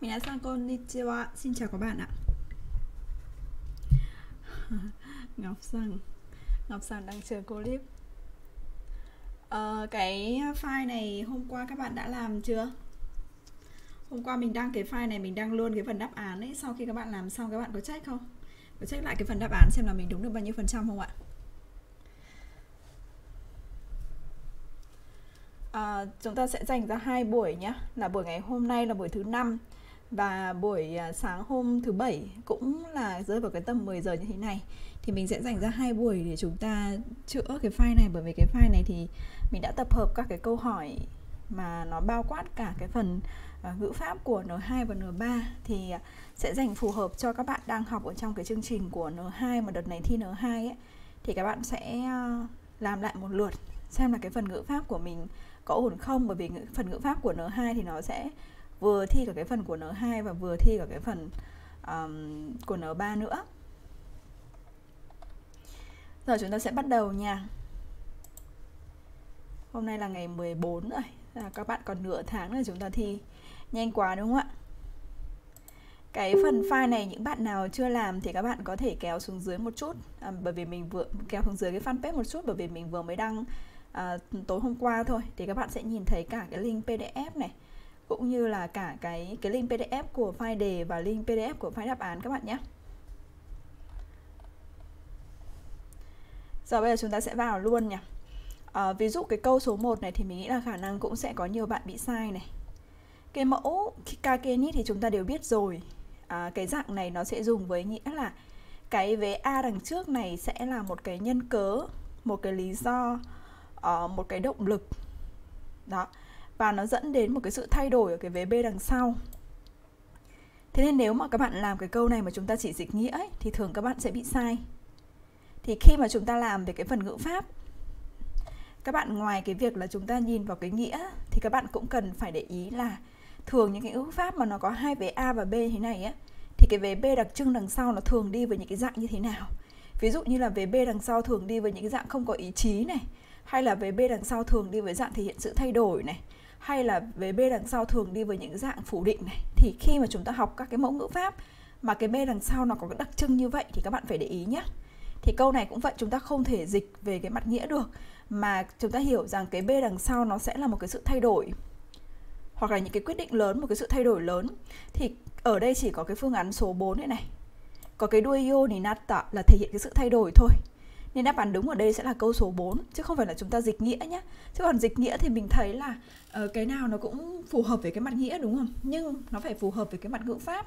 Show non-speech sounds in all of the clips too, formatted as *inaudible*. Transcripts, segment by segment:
Minasan konnichiwa. Xin chào các bạn ạ. *laughs* Ngọc Sang Ngọc Sang đang chờ cô clip ờ, Cái file này hôm qua các bạn đã làm chưa? Hôm qua mình đăng cái file này Mình đăng luôn cái phần đáp án ấy Sau khi các bạn làm xong các bạn có check không? Có check lại cái phần đáp án xem là mình đúng được bao nhiêu phần trăm không ạ? À, chúng ta sẽ dành ra hai buổi nhé là buổi ngày hôm nay là buổi thứ năm và buổi à, sáng hôm thứ bảy cũng là rơi vào cái tầm 10 giờ như thế này. Thì mình sẽ dành ra hai buổi để chúng ta chữa cái file này. Bởi vì cái file này thì mình đã tập hợp các cái câu hỏi mà nó bao quát cả cái phần uh, ngữ pháp của N2 và N3 thì uh, sẽ dành phù hợp cho các bạn đang học ở trong cái chương trình của N2 mà đợt này thi N2 ấy. Thì các bạn sẽ uh, làm lại một lượt xem là cái phần ngữ pháp của mình có ổn không. Bởi vì phần ngữ pháp của N2 thì nó sẽ vừa thi cả cái phần của N2 và vừa thi cả cái phần um, của N3 nữa. Rồi chúng ta sẽ bắt đầu nha. Hôm nay là ngày 14 rồi à, Các bạn còn nửa tháng nữa chúng ta thi Nhanh quá đúng không ạ? Cái phần file này những bạn nào chưa làm thì các bạn có thể kéo xuống dưới một chút à, Bởi vì mình vừa kéo xuống dưới cái fanpage một chút Bởi vì mình vừa mới đăng à, tối hôm qua thôi. Thì các bạn sẽ nhìn thấy cả cái link pdf này cũng như là cả cái cái link PDF của file đề và link PDF của file đáp án các bạn nhé. Giờ bây giờ chúng ta sẽ vào luôn nhỉ. À, ví dụ cái câu số 1 này thì mình nghĩ là khả năng cũng sẽ có nhiều bạn bị sai này. Cái mẫu Kakenit thì chúng ta đều biết rồi. À, cái dạng này nó sẽ dùng với nghĩa là cái vế A đằng trước này sẽ là một cái nhân cớ, một cái lý do, uh, một cái động lực. Đó và nó dẫn đến một cái sự thay đổi ở cái vế B đằng sau. Thế nên nếu mà các bạn làm cái câu này mà chúng ta chỉ dịch nghĩa ấy, thì thường các bạn sẽ bị sai. Thì khi mà chúng ta làm về cái phần ngữ pháp các bạn ngoài cái việc là chúng ta nhìn vào cái nghĩa thì các bạn cũng cần phải để ý là thường những cái ngữ pháp mà nó có hai vế A và B thế này á thì cái vế B đặc trưng đằng sau nó thường đi với những cái dạng như thế nào. Ví dụ như là vế B đằng sau thường đi với những cái dạng không có ý chí này hay là vế B đằng sau thường đi với dạng thể hiện sự thay đổi này hay là về B đằng sau thường đi với những dạng phủ định này, thì khi mà chúng ta học các cái mẫu ngữ pháp mà cái B đằng sau nó có cái đặc trưng như vậy thì các bạn phải để ý nhé thì câu này cũng vậy, chúng ta không thể dịch về cái mặt nghĩa được, mà chúng ta hiểu rằng cái B đằng sau nó sẽ là một cái sự thay đổi, hoặc là những cái quyết định lớn, một cái sự thay đổi lớn. Thì ở đây chỉ có cái phương án số 4 này này. Có cái đuôi yo ni nata là thể hiện cái sự thay đổi thôi. Nên đáp án đúng ở đây sẽ là câu số 4 chứ không phải là chúng ta dịch nghĩa nhé. Chứ còn dịch nghĩa thì mình thấy là Ờ, cái nào nó cũng phù hợp với cái mặt nghĩa, đúng không? Nhưng nó phải phù hợp với cái mặt ngữ pháp.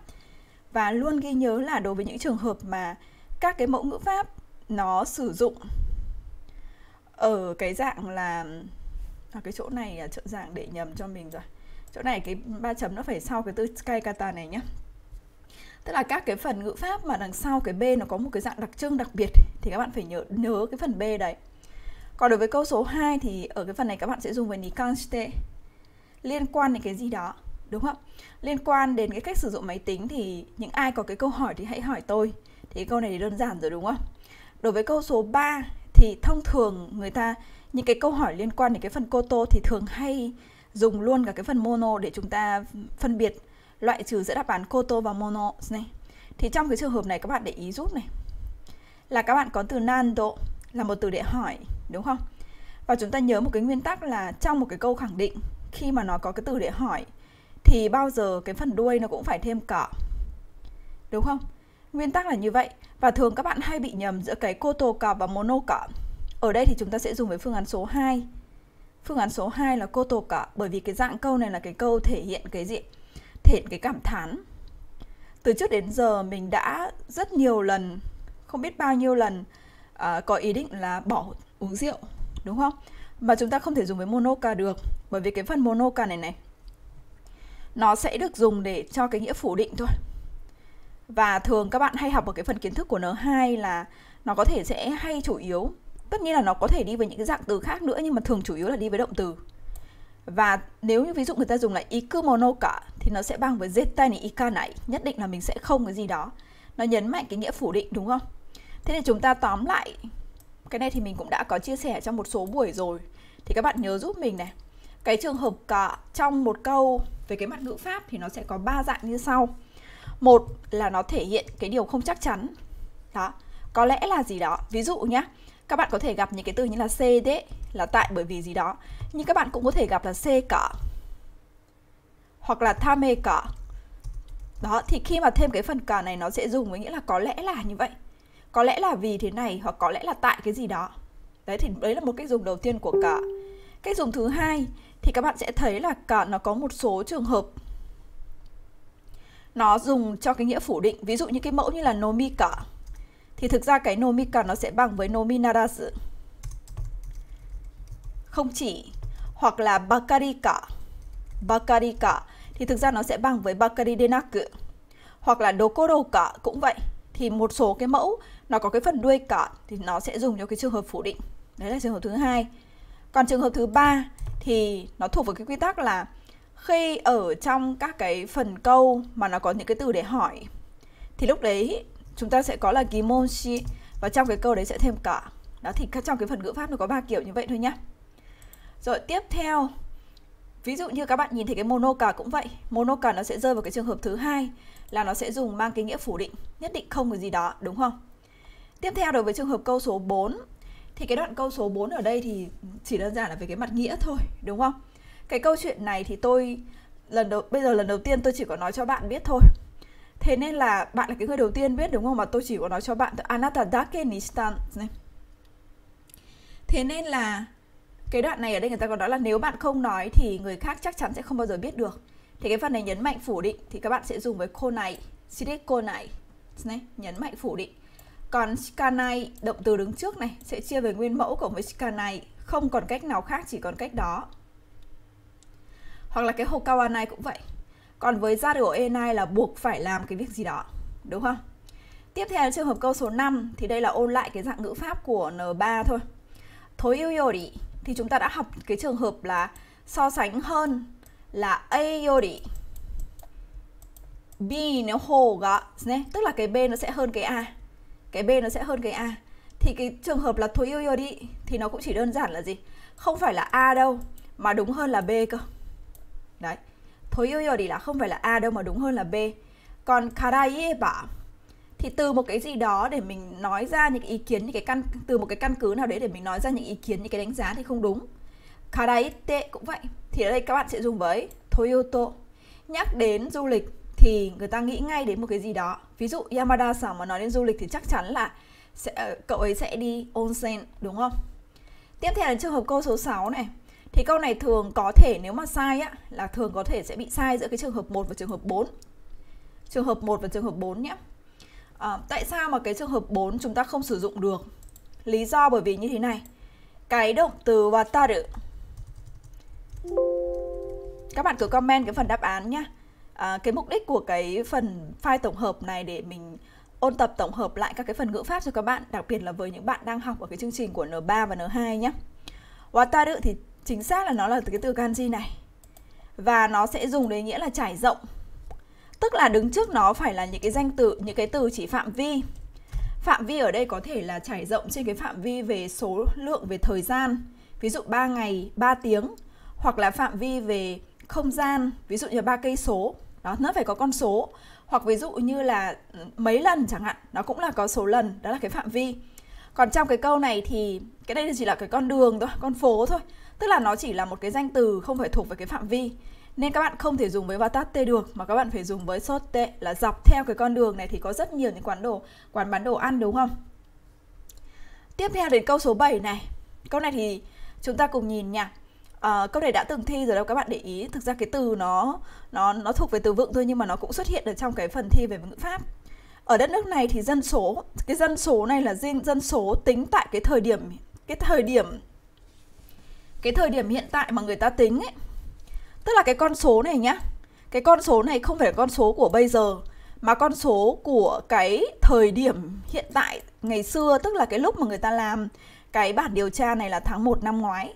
Và luôn ghi nhớ là đối với những trường hợp mà các cái mẫu ngữ pháp nó sử dụng ở cái dạng là ở cái chỗ này là trợ dạng để nhầm cho mình rồi. Chỗ này cái ba chấm nó phải sau cái từ sky kata này nhé tức là các cái phần ngữ pháp mà đằng sau cái B nó có một cái dạng đặc trưng đặc biệt thì các bạn phải nhớ nhớ cái phần B đấy còn đối với câu số 2 thì ở cái phần này các bạn sẽ dùng với nikanshite liên quan đến cái gì đó đúng không liên quan đến cái cách sử dụng máy tính thì những ai có cái câu hỏi thì hãy hỏi tôi thì câu này thì đơn giản rồi đúng không đối với câu số 3 thì thông thường người ta những cái câu hỏi liên quan đến cái phần koto thì thường hay dùng luôn cả cái phần mono để chúng ta phân biệt loại trừ giữa đáp án koto và mono này. Thì trong cái trường hợp này các bạn để ý giúp này. Là các bạn có từ nando là một từ để hỏi, đúng không? Và chúng ta nhớ một cái nguyên tắc là trong một cái câu khẳng định khi mà nó có cái từ để hỏi thì bao giờ cái phần đuôi nó cũng phải thêm cỏ. Đúng không? Nguyên tắc là như vậy và thường các bạn hay bị nhầm giữa cái cô tô cả và mono cả. Ở đây thì chúng ta sẽ dùng với phương án số 2. Phương án số 2 là cô tô cả bởi vì cái dạng câu này là cái câu thể hiện cái gì? thể hiện cái cảm thán từ trước đến giờ mình đã rất nhiều lần không biết bao nhiêu lần uh, có ý định là bỏ uống rượu đúng không mà chúng ta không thể dùng với monoka được bởi vì cái phần monoca này này, nó sẽ được dùng để cho cái nghĩa phủ định thôi. Và thường các bạn hay học ở cái phần kiến thức của N2 là nó có thể sẽ hay chủ yếu. Tất nhiên là nó có thể đi với những cái dạng từ khác nữa, nhưng mà thường chủ yếu là đi với động từ. Và nếu như ví dụ người ta dùng là ikumonoka thì nó sẽ bằng với zeta này ika này nhất định là mình sẽ không cái gì đó. Nó nhấn mạnh cái nghĩa phủ định, đúng không? Thế nên chúng ta tóm lại, cái này thì mình cũng đã có chia sẻ trong một số buổi rồi. Thì các bạn nhớ giúp mình này cái trường hợp cả trong một câu về cái mặt ngữ pháp thì nó sẽ có ba dạng như sau. Một là nó thể hiện cái điều không chắc chắn. Đó, có lẽ là gì đó. Ví dụ nhá, các bạn có thể gặp những cái từ như là c đấy là tại bởi vì gì đó. Nhưng các bạn cũng có thể gặp là c cả. Hoặc là thame cả. Đó, thì khi mà thêm cái phần cả này, nó sẽ dùng với nghĩa là có lẽ là như vậy. Có lẽ là vì thế này hoặc có lẽ là tại cái gì đó. Đấy, thì đấy là một cách dùng đầu tiên của cả. Cách dùng thứ hai thì các bạn sẽ thấy là cả nó có một số trường hợp nó dùng cho cái nghĩa phủ định. Ví dụ như cái mẫu như là nomika thì thực ra cái nomika nó sẽ bằng với nominarasu không chỉ, hoặc là bakarika bakarika thì thực ra nó sẽ bằng với bakari denaku. Hoặc là dokoro cả cũng vậy. Thì một số cái mẫu nó có cái phần đuôi cả thì nó sẽ dùng cho cái trường hợp phủ định. Đấy là trường hợp thứ hai. Còn trường hợp thứ ba thì nó thuộc vào cái quy tắc là khi ở trong các cái phần câu mà nó có những cái từ để hỏi, thì lúc đấy chúng ta sẽ có là gimonshi và trong cái câu đấy sẽ thêm cả. Đó, thì trong cái phần ngữ pháp nó có ba kiểu như vậy thôi nhá. Rồi, tiếp theo, ví dụ như các bạn nhìn thấy cái monoka cũng vậy. Monoka nó sẽ rơi vào cái trường hợp thứ hai là nó sẽ dùng mang cái nghĩa phủ định, nhất định không cái gì đó, đúng không? Tiếp theo, đối với trường hợp câu số 4 thì cái đoạn câu số 4 ở đây thì chỉ đơn giản là về cái mặt nghĩa thôi, đúng không? Cái câu chuyện này thì tôi lần đầu, bây giờ lần đầu tiên tôi chỉ có nói cho bạn biết thôi. Thế nên là bạn là cái người đầu tiên biết, đúng không? Mà tôi chỉ có nói cho bạn anata dake ni này. Thế nên là cái đoạn này ở đây người ta còn nói là nếu bạn không nói thì người khác chắc chắn sẽ không bao giờ biết được. Thì cái phần này nhấn mạnh phủ định thì các bạn sẽ dùng với cô này cô này, nhấn mạnh phủ định còn shikanai động từ đứng trước này, sẽ chia về nguyên mẫu cộng với shikanai không còn cách nào khác, chỉ còn cách đó. Hoặc là cái hokawa này cũng vậy. Còn với ra điều e này là buộc phải làm cái việc gì đó, đúng không? Tiếp theo trường hợp câu số 5 thì đây là ôn lại cái dạng ngữ pháp của N3 thôi. Thối yêu yori, thì chúng ta đã học cái trường hợp là so sánh hơn là A yori, B nếu hồ ga tức là cái B nó sẽ hơn cái A cái B nó sẽ hơn cái A. Thì cái trường hợp là thối yêu yori thì nó cũng chỉ đơn giản là gì? Không phải là A đâu, mà đúng hơn là B cơ. Đấy. Thối yêu yori là không phải là A đâu, mà đúng hơn là B. Còn karai bảo, thì từ một cái gì đó để mình nói ra những ý kiến, những cái căn, từ một cái căn cứ nào đấy để mình nói ra những ý kiến, những cái đánh giá thì không đúng. Karaite cũng vậy. Thì ở đây các bạn sẽ dùng với toyoto nhắc đến du lịch thì người ta nghĩ ngay đến một cái gì đó. Ví dụ Yamada san mà nói đến du lịch thì chắc chắn là sẽ, ờ, cậu ấy sẽ đi onsen đúng không? Tiếp theo là trường hợp câu số 6 này. Thì câu này thường có thể nếu mà sai á là thường có thể sẽ bị sai giữa cái trường hợp 1 và trường hợp 4 trường hợp 1 và trường hợp 4 nhé. À, tại sao mà cái trường hợp 4 chúng ta không sử dụng được? Lý do bởi vì như thế này. Cái động từ wataru. Các bạn cứ comment cái phần đáp án nhé à, cái mục đích của cái phần file tổng hợp này để mình ôn tập tổng hợp lại các cái phần ngữ pháp cho các bạn đặc biệt là với những bạn đang học ở cái chương trình của N3 và N2 nhé wataru thì chính xác là nó là cái từ kanji này. Và nó sẽ dùng để nghĩa là trải rộng. Tức là đứng trước nó phải là những cái danh từ những cái từ chỉ phạm vi. Phạm vi ở đây có thể là trải rộng trên cái phạm vi về số lượng về thời gian. Ví dụ 3 ngày 3 tiếng. Hoặc là phạm vi về không gian, ví dụ như ba cây số, đó, nó phải có con số hoặc ví dụ như là ừ, mấy lần chẳng hạn, nó cũng là có số lần, đó là cái phạm vi còn trong cái câu này thì cái đây chỉ là cái con đường thôi, con phố thôi tức là nó chỉ là một cái danh từ, không phải thuộc về cái phạm vi nên các bạn không thể dùng với watate được, mà các bạn phải dùng với sote là dọc theo cái con đường này thì có rất nhiều những quán đồ, quán bán đồ ăn, đúng không? Tiếp theo đến câu số 7 này. Câu này thì chúng ta cùng nhìn nha uh, câu này đã từng thi rồi đâu các bạn để ý. Thực ra cái từ nó nó nó thuộc về từ vựng thôi nhưng mà nó cũng xuất hiện ở trong cái phần thi về ngữ pháp. Ở đất nước này thì dân số cái dân số này là riêng dân số tính tại cái thời điểm cái thời điểm cái thời điểm hiện tại mà người ta tính ấy. Tức là cái con số này nhá Cái con số này không phải là con số của bây giờ Mà con số của cái thời điểm hiện tại ngày xưa Tức là cái lúc mà người ta làm cái bản điều tra này là tháng 1 năm ngoái.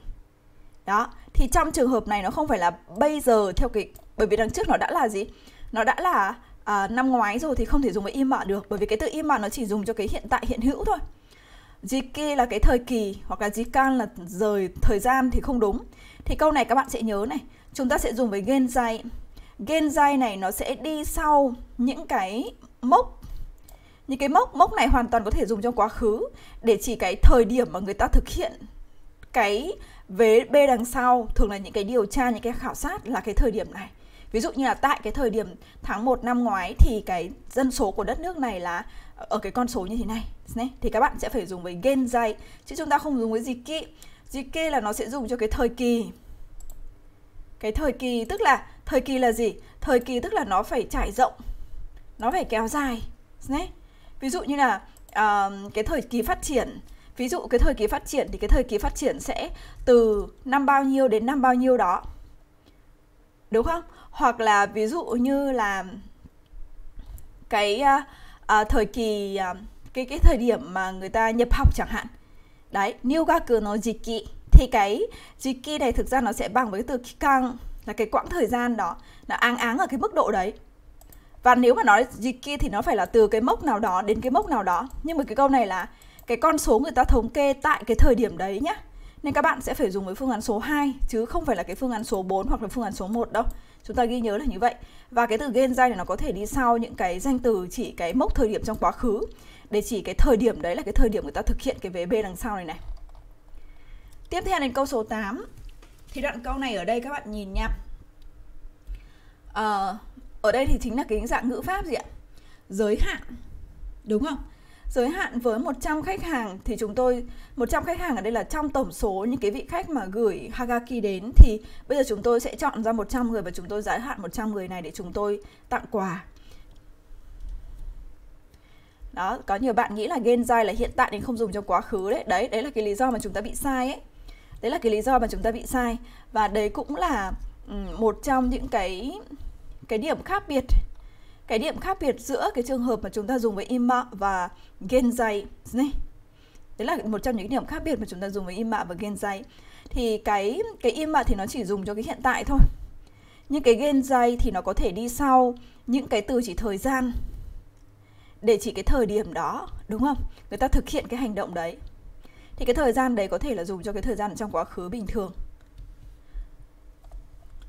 Đó Thì trong trường hợp này nó không phải là bây giờ theo cái Bởi vì đằng trước nó đã là gì? Nó đã là à, năm ngoái rồi thì không thể dùng với im mạng được Bởi vì cái từ im mạng nó chỉ dùng cho cái hiện tại hiện hữu thôi Jiki là cái thời kỳ hoặc là jikan là rời thời gian thì không đúng. Thì câu này các bạn sẽ nhớ này, chúng ta sẽ dùng với genzai. genzai này nó sẽ đi sau những cái mốc những cái mốc mốc này hoàn toàn có thể dùng trong quá khứ để chỉ cái thời điểm mà người ta thực hiện cái vế b đằng sau thường là những cái điều tra những cái khảo sát là cái thời điểm này. Ví dụ như là tại cái thời điểm tháng 1 năm ngoái thì cái dân số của đất nước này là ở cái con số như thế này thì các bạn sẽ phải dùng với genzai chứ chúng ta không dùng với jiki jiki là nó sẽ dùng cho cái thời kỳ. Cái thời kỳ tức là thời kỳ là gì? Thời kỳ tức là nó phải trải rộng nó phải kéo dài ví dụ như là uh, cái thời kỳ phát triển ví dụ cái thời kỳ phát triển thì cái thời kỳ phát triển sẽ từ năm bao nhiêu đến năm bao nhiêu đó. Đúng không? Hoặc là ví dụ như là cái uh, uh, thời kỳ uh, cái cái thời điểm mà người ta nhập học chẳng hạn. Đấy nyugaku no jiki thì cái jiki này thực ra nó sẽ bằng với từ kikang là cái quãng thời gian đó. Nó áng áng ở cái mức độ đấy. Và nếu mà nói jiki thì nó phải là từ cái mốc nào đó đến cái mốc nào đó. Nhưng mà cái câu này là cái con số người ta thống kê tại cái thời điểm đấy nhá nên các bạn sẽ phải dùng với phương án số 2 chứ không phải là cái phương án số 4 hoặc là phương án số 1 đâu. Chúng ta ghi nhớ là như vậy. Và cái từ genzai này nó có thể đi sau những cái danh từ chỉ cái mốc thời điểm trong quá khứ để chỉ cái thời điểm đấy là cái thời điểm người ta thực hiện cái vế B đằng sau này này. Tiếp theo đến câu số 8. Thì đoạn câu này ở đây các bạn nhìn nha. À, ở đây thì chính là cái dạng ngữ pháp gì ạ? Giới hạn. Đúng không? Giới hạn với 100 khách hàng thì chúng tôi 100 khách hàng ở đây là trong tổng số những cái vị khách mà gửi Hagaki đến thì bây giờ chúng tôi sẽ chọn ra 100 người và chúng tôi giới hạn 100 người này để chúng tôi tặng quà. Đó, có nhiều bạn nghĩ là genzai là hiện tại nên không dùng trong quá khứ đấy. Đấy, đấy là cái lý do mà chúng ta bị sai ấy. Đấy là cái lý do mà chúng ta bị sai và đấy cũng là một trong những cái cái điểm khác biệt cái điểm khác biệt giữa cái trường hợp mà chúng ta dùng với ima và genzai này. Đấy là một trong những điểm khác biệt mà chúng ta dùng với ima và genzai. Thì cái cái ima thì nó chỉ dùng cho cái hiện tại thôi. Nhưng cái genzai thì nó có thể đi sau những cái từ chỉ thời gian để chỉ cái thời điểm đó đúng không? Người ta thực hiện cái hành động đấy. Thì cái thời gian đấy có thể là dùng cho cái thời gian trong quá khứ bình thường.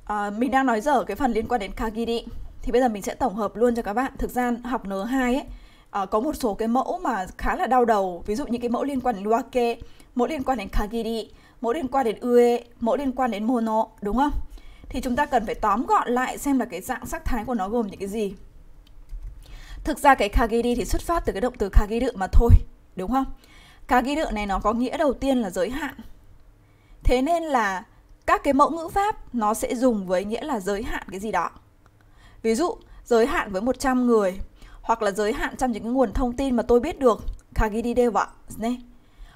À, mình đang nói dở cái phần liên quan đến kagiri thì bây giờ mình sẽ tổng hợp luôn cho các bạn. Thực ra học N2 ấy ờ, có một số cái mẫu mà khá là đau đầu. Ví dụ như cái mẫu liên quan đến Luake mẫu liên quan đến Kagiri, mẫu liên quan đến Ue, mẫu liên quan đến Mono, đúng không? Thì chúng ta cần phải tóm gọn lại xem là cái dạng sắc thái của nó gồm những cái gì. Thực ra cái Kagiri thì xuất phát từ cái động từ Kagiru mà thôi, đúng không? Kagiru này nó có nghĩa đầu tiên là giới hạn. Thế nên là các cái mẫu ngữ pháp nó sẽ dùng với nghĩa là giới hạn cái gì đó. Ví dụ, giới hạn với 100 người hoặc là giới hạn trong những cái nguồn thông tin mà tôi biết được Kagiri.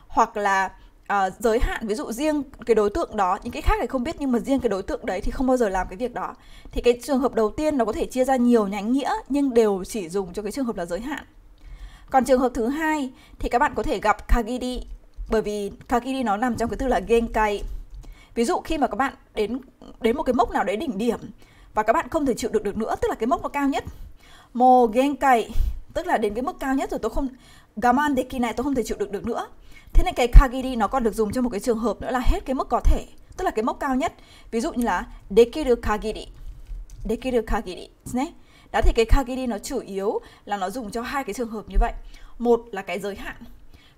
Hoặc là uh, giới hạn ví dụ riêng cái đối tượng đó những cái khác thì không biết nhưng mà riêng cái đối tượng đấy thì không bao giờ làm cái việc đó. Thì cái trường hợp đầu tiên nó có thể chia ra nhiều nhánh nghĩa nhưng đều chỉ dùng cho cái trường hợp là giới hạn. Còn trường hợp thứ hai thì các bạn có thể gặp kagiri bởi vì kagiri nó nằm trong cái từ là genkai. Ví dụ khi mà các bạn đến đến một cái mốc nào đấy đỉnh điểm và các bạn không thể chịu được được nữa, tức là cái mốc nó cao nhất. Mô ghen cày tức là đến cái mức cao nhất rồi tôi không gaman deki này tôi không thể chịu được được nữa. Thế nên cái kagiri nó còn được dùng cho một cái trường hợp nữa là hết cái mức có thể, tức là cái mốc cao nhất. Ví dụ như là dekiru kagiri. Dekiru kagiri, nhé. Đó thì cái kagiri nó chủ yếu là nó dùng cho hai cái trường hợp như vậy. Một là cái giới hạn.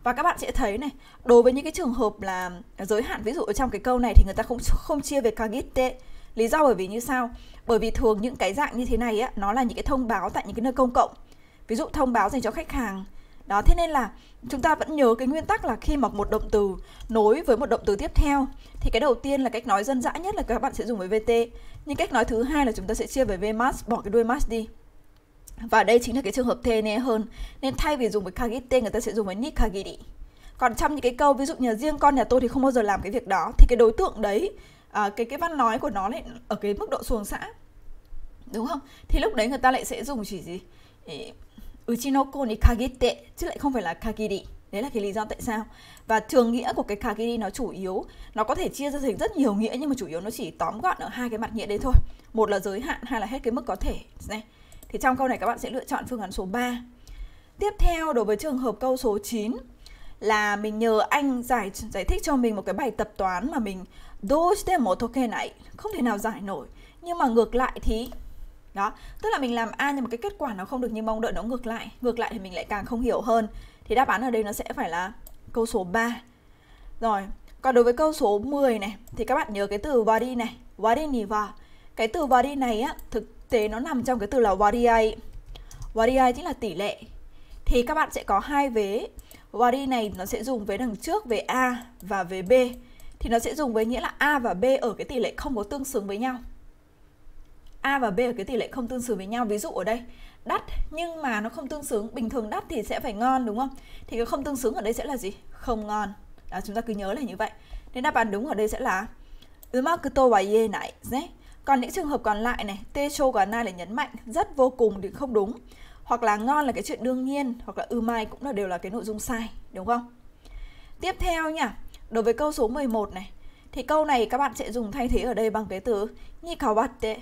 Và các bạn sẽ thấy này, đối với những cái trường hợp là giới hạn, ví dụ ở trong cái câu này thì người ta không không chia về kagite lý do bởi vì như sao bởi vì thường những cái dạng như thế này á, nó là những cái thông báo tại những cái nơi công cộng. Ví dụ thông báo dành cho khách hàng. Đó, thế nên là chúng ta vẫn nhớ cái nguyên tắc là khi mà một động từ nối với một động từ tiếp theo, thì cái đầu tiên là cách nói dân dã nhất là các bạn sẽ dùng với vt nhưng cách nói thứ hai là chúng ta sẽ chia về vmas bỏ cái đuôi mas đi. Và đây chính là cái trường hợp thê nê hơn. Nên thay vì dùng với kagite, người ta sẽ dùng với nikagiri còn trong những cái câu, ví dụ như riêng con nhà tôi thì không bao giờ làm cái việc đó, thì cái đối tượng đấy à, cái cái văn nói của nó lại ở cái mức độ xuồng xã đúng không? Thì lúc đấy người ta lại sẽ dùng chỉ gì? Uchinoko ni kagite chứ lại không phải là kagiri. Đấy là cái lý do tại sao. Và thường nghĩa của cái kagiri nó chủ yếu nó có thể chia ra thành rất nhiều nghĩa nhưng mà chủ yếu nó chỉ tóm gọn ở hai cái mặt nghĩa đấy thôi. Một là giới hạn hai là hết cái mức có thể. Này thì trong câu này các bạn sẽ lựa chọn phương án số 3 tiếp theo đối với trường hợp câu số 9 là mình nhờ anh giải giải thích cho mình một cái bài tập toán mà mình どうしても解けない này không thể nào giải nổi nhưng mà ngược lại thì, đó. Tức là mình làm a nhưng mà cái kết quả nó không được như mong đợi nó ngược lại ngược lại thì mình lại càng không hiểu hơn. Thì đáp án ở đây nó sẽ phải là câu số 3 rồi, còn đối với câu số 10 này, thì các bạn nhớ cái từ body này, body ni cái từ body này á, thực tế nó nằm trong cái từ là body body chính là tỷ lệ. Thì các bạn sẽ có hai vế. Body này nó sẽ dùng vế đằng trước về a và về b thì nó sẽ dùng với nghĩa là a và b ở cái tỷ lệ không có tương xứng với nhau. A và B ở cái tỷ lệ không tương xứng với nhau. Ví dụ ở đây đắt nhưng mà nó không tương xứng. Bình thường đắt thì sẽ phải ngon đúng không? Thì cái không tương xứng ở đây sẽ là gì? Không ngon. Đó, chúng ta cứ nhớ là như vậy. Nên đáp án đúng ở đây sẽ là umakuto wa ye nai nhé. Còn những trường hợp còn lại này techo và nai là nhấn mạnh rất vô cùng thì không đúng. Hoặc là ngon là cái chuyện đương nhiên hoặc là umai cũng là đều là cái nội dung sai đúng không? Tiếp theo nha đối với câu số 11 này thì câu này các bạn sẽ dùng thay thế ở đây bằng cái từ nikawatte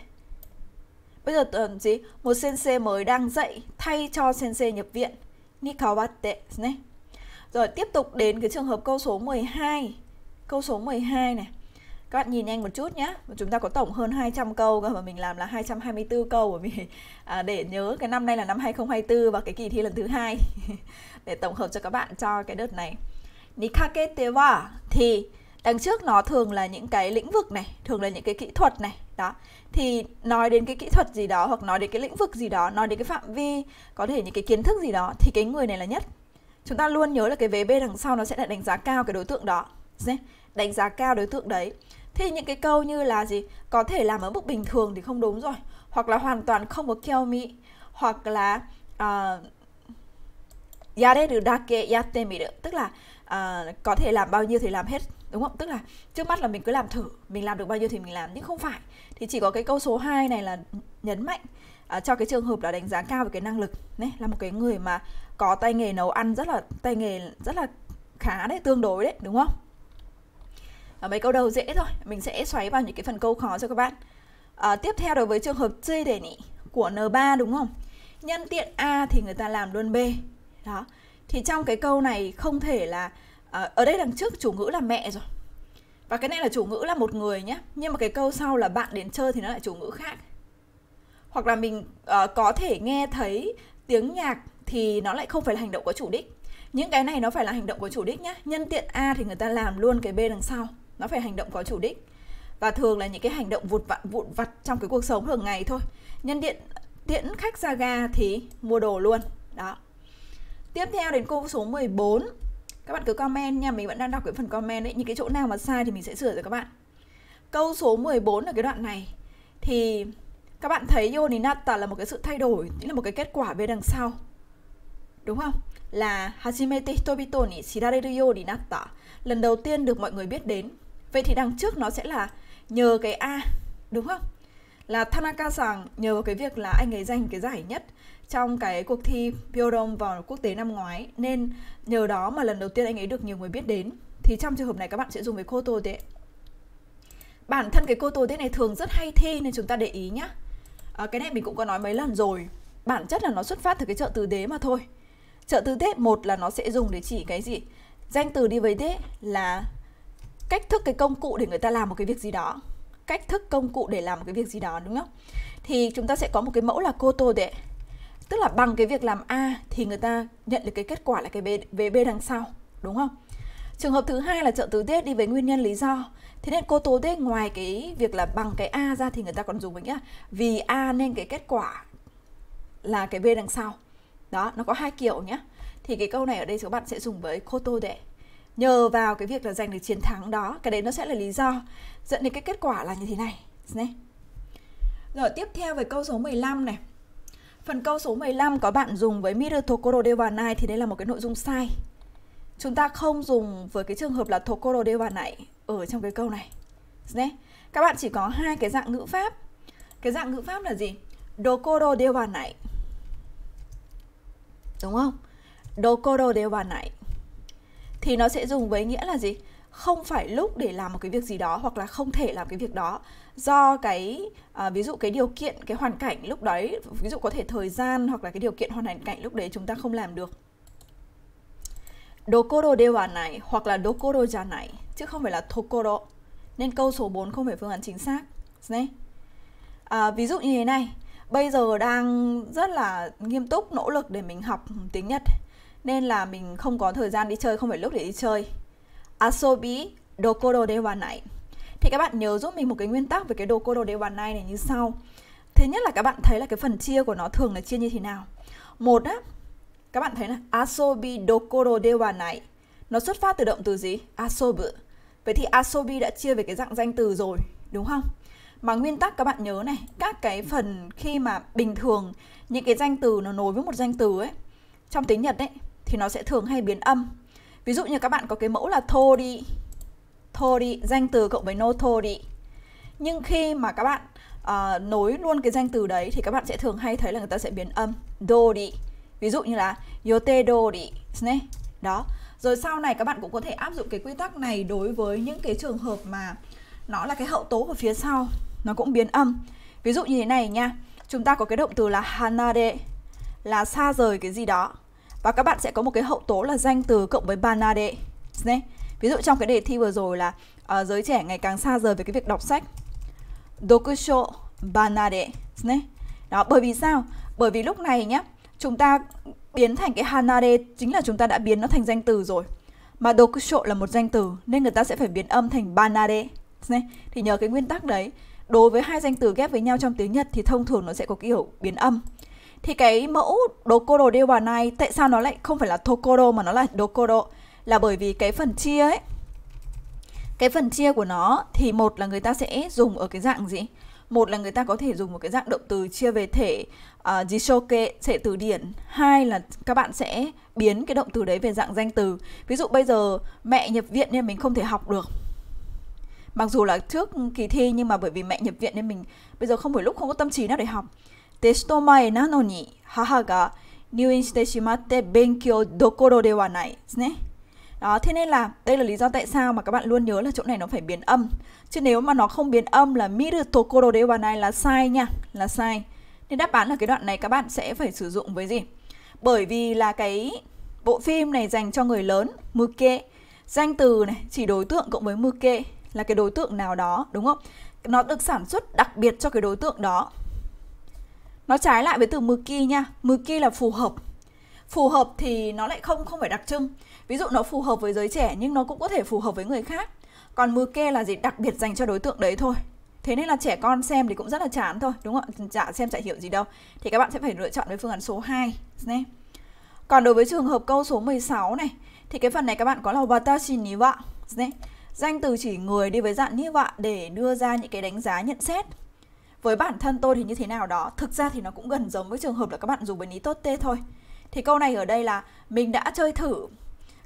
Bây giờ tưởng gì? Một sensei mới đang dạy thay cho sensei nhập viện. Nikawatte này. Rồi tiếp tục đến cái trường hợp câu số 12. Câu số 12 này. Các bạn nhìn nhanh một chút nhé. Chúng ta có tổng hơn 200 câu cơ mà mình làm là 224 câu bởi vì à, để nhớ cái năm nay là năm 2024 và cái kỳ thi lần thứ hai *laughs* để tổng hợp cho các bạn cho cái đợt này. Nikakete wa thì đằng trước nó thường là những cái lĩnh vực này, thường là những cái kỹ thuật này, đó. Thì nói đến cái kỹ thuật gì đó hoặc nói đến cái lĩnh vực gì đó nói đến cái phạm vi có thể những cái kiến thức gì đó thì cái người này là nhất. Chúng ta luôn nhớ là cái vế b đằng sau nó sẽ lại đánh giá cao cái đối tượng đó đánh giá cao đối tượng đấy. Thì những cái câu như là gì? Có thể làm ở mức bình thường thì không đúng rồi hoặc là hoàn toàn không có kêu mỹ hoặc là ờ, uh, yareru dake yatte miru tức là à, có thể làm bao nhiêu thì làm hết đúng không? Tức là trước mắt là mình cứ làm thử mình làm được bao nhiêu thì mình làm nhưng không phải. Thì chỉ có cái câu số 2 này là nhấn mạnh à, cho cái trường hợp là đánh giá cao về cái năng lực đấy là một cái người mà có tay nghề nấu ăn rất là tay nghề rất là khá đấy tương đối đấy đúng không? À, mấy câu đầu dễ thôi mình sẽ xoáy vào những cái phần câu khó cho các bạn. À, tiếp theo đối với trường hợp C đề nghị của N3 đúng không? Nhân tiện A thì người ta làm luôn B. Đó thì trong cái câu này không thể là uh, ở đây đằng trước chủ ngữ là mẹ rồi. Và cái này là chủ ngữ là một người nhé nhưng mà cái câu sau là bạn đến chơi thì nó lại chủ ngữ khác. Hoặc là mình uh, có thể nghe thấy tiếng nhạc thì nó lại không phải là hành động có chủ đích. Những cái này nó phải là hành động có chủ đích nhé nhân tiện a thì người ta làm luôn cái b đằng sau. Nó phải hành động có chủ đích. Và thường là những cái hành động vụt vặt vụn vặt trong cái cuộc sống thường ngày thôi. Nhân điện tiễn khách ra ga thì mua đồ luôn. Đó tiếp theo đến câu số 14 các bạn cứ comment nha, mình vẫn đang đọc cái phần comment đấy. Những cái chỗ nào mà sai thì mình sẽ sửa rồi các bạn. Câu số 14 ở cái đoạn này thì các bạn thấy yoninata là một cái sự thay đổi Tức là một cái kết quả về đằng sau. Đúng không? Là hajimete hitobito ni shirareru yoninata, lần đầu tiên được mọi người biết đến. Vậy thì đằng trước nó sẽ là nhờ cái a, đúng không? Là Tanaka rằng nhờ vào cái việc là anh ấy giành cái giải nhất trong cái cuộc thi Pyorom vào quốc tế năm ngoái. Nên nhờ đó mà lần đầu tiên anh ấy được nhiều người biết đến. Thì trong trường hợp này các bạn sẽ dùng với tô thế bản thân cái cô tô thế này thường rất hay thi nên chúng ta để ý nhá. À, cái này mình cũng có nói mấy lần rồi. Bản chất là nó xuất phát từ cái trợ từ đế mà thôi. Trợ từ thế một là nó sẽ dùng để chỉ cái gì? Danh từ đi với thế là cách thức cái công cụ để người ta làm một cái việc gì đó. Cách thức công cụ để làm một cái việc gì đó đúng không? Thì chúng ta sẽ có một cái mẫu là cô tô đệ tức là bằng cái việc làm a thì người ta nhận được cái kết quả là cái b, về b đằng sau đúng không? Trường hợp thứ hai là trợ từ tết đi với nguyên nhân lý do. Thế nên cô tố tết ngoài cái việc là bằng cái a ra thì người ta còn dùng với nhá vì a nên cái kết quả là cái b đằng sau. Đó nó có hai kiểu nhá. Thì cái câu này ở đây các bạn sẽ dùng với cô tô đệ. Nhờ vào cái việc là giành được chiến thắng đó cái đấy nó sẽ là lý do dẫn đến cái kết quả là như thế này. Này. Rồi tiếp theo về câu số 15 này. Phần câu số 15 có bạn dùng với Miru Tokoro dewa nai thì đây là một cái nội dung sai. Chúng ta không dùng với cái trường hợp là Tokoro dewa nai ở trong cái câu này. Đấy. Các bạn chỉ có hai cái dạng ngữ pháp. Cái dạng ngữ pháp là gì? Dokoro dewa nai. Đúng không? Dokoro dewa nai. Thì nó sẽ dùng với nghĩa là gì? không phải lúc để làm một cái việc gì đó hoặc là không thể làm cái việc đó do cái à, ví dụ cái điều kiện cái hoàn cảnh lúc đấy ví dụ có thể thời gian hoặc là cái điều kiện hoàn cảnh lúc đấy chúng ta không làm được dokoro dewa này hoặc là dokoro ja này chứ không phải là tokoro nên câu số 4 không phải phương án chính xác à, ví dụ như thế này bây giờ đang rất là nghiêm túc nỗ lực để mình học tiếng Nhật nên là mình không có thời gian đi chơi, không phải lúc để đi chơi. Asobi dokoro de wa. Thì các bạn nhớ giúp mình một cái nguyên tắc về cái đồ cô đồ đề bàn này này như sau. Thứ nhất là các bạn thấy là cái phần chia của nó thường là chia như thế nào. Một á, các bạn thấy là asobi dokoro de wa. Nó xuất phát từ động từ gì? Asobu. Vậy thì asobi đã chia về cái dạng danh từ rồi, đúng không? Mà nguyên tắc các bạn nhớ này, các cái phần khi mà bình thường những cái danh từ nó nối với một danh từ ấy, trong tiếng Nhật ấy thì nó sẽ thường hay biến âm. Ví dụ như các bạn có cái mẫu là thô đi tori danh từ cộng với no tori. Nhưng khi mà các bạn uh, nối luôn cái danh từ đấy thì các bạn sẽ thường hay thấy là người ta sẽ biến âm dori. Ví dụ như là yote dori, đó. Rồi sau này các bạn cũng có thể áp dụng cái quy tắc này đối với những cái trường hợp mà nó là cái hậu tố ở phía sau nó cũng biến âm ví dụ như thế này nha chúng ta có cái động từ là hanade là xa rời cái gì đó và các bạn sẽ có một cái hậu tố là danh từ cộng với banade ví dụ trong cái đề thi vừa rồi là uh, giới trẻ ngày càng xa rời về cái việc đọc sách. Dokusho banade đó bởi vì sao? Bởi vì lúc này nhé chúng ta biến thành cái hanade chính là chúng ta đã biến nó thành danh từ rồi. Mà dokusho là một danh từ nên người ta sẽ phải biến âm thành banade thì nhờ cái nguyên tắc đấy đối với hai danh từ ghép với nhau trong tiếng Nhật thì thông thường nó sẽ có kiểu biến âm. Thì cái mẫu dokoro dewa này tại sao nó lại không phải là tokoro mà nó là dokoro? Là bởi vì cái phần chia ấy. Cái phần chia của nó thì một là người ta sẽ dùng ở cái dạng gì? Một là người ta có thể dùng một cái dạng động từ chia về thể uh, jishoke thể từ điển. Hai là các bạn sẽ biến cái động từ đấy về dạng danh từ. Ví dụ bây giờ mẹ nhập viện nên mình không thể học được. Mặc dù là trước kỳ thi nhưng mà bởi vì mẹ nhập viện nên mình bây giờ không phải lúc không có tâm trí nào để học. Testo mai nano ni haha ga nyuin shite shimatte de wa nai đó, thế nên là đây là lý do tại sao mà các bạn luôn nhớ là chỗ này nó phải biến âm. Chứ nếu mà nó không biến âm là miru tokoro de wa nai là sai nha, là sai. Nên đáp án là cái đoạn này các bạn sẽ phải sử dụng với gì? Bởi vì là cái bộ phim này dành cho người lớn, muke. Danh từ này, chỉ đối tượng cộng với muke là cái đối tượng nào đó, đúng không? Nó được sản xuất đặc biệt cho cái đối tượng đó. Nó trái lại với từ muki nha. Muki là phù hợp. Phù hợp thì nó lại không không phải đặc trưng ví dụ nó phù hợp với giới trẻ nhưng nó cũng có thể phù hợp với người khác. Còn muke là gì? Đặc biệt dành cho đối tượng đấy thôi. Thế nên là trẻ con xem thì cũng rất là chán thôi đúng không chả xem chả hiểu gì đâu. Thì các bạn sẽ phải lựa chọn với phương án số 2 nhé. Còn đối với trường hợp câu số 16 này thì cái phần này các bạn có là watashi ni wa Danh từ chỉ người đi với dạng như vậy để đưa ra những cái đánh giá nhận xét. Với bản thân tôi thì như thế nào đó, thực ra thì nó cũng gần giống với trường hợp là các bạn dùng với ní tốt tê thôi. Thì câu này ở đây là mình đã chơi thử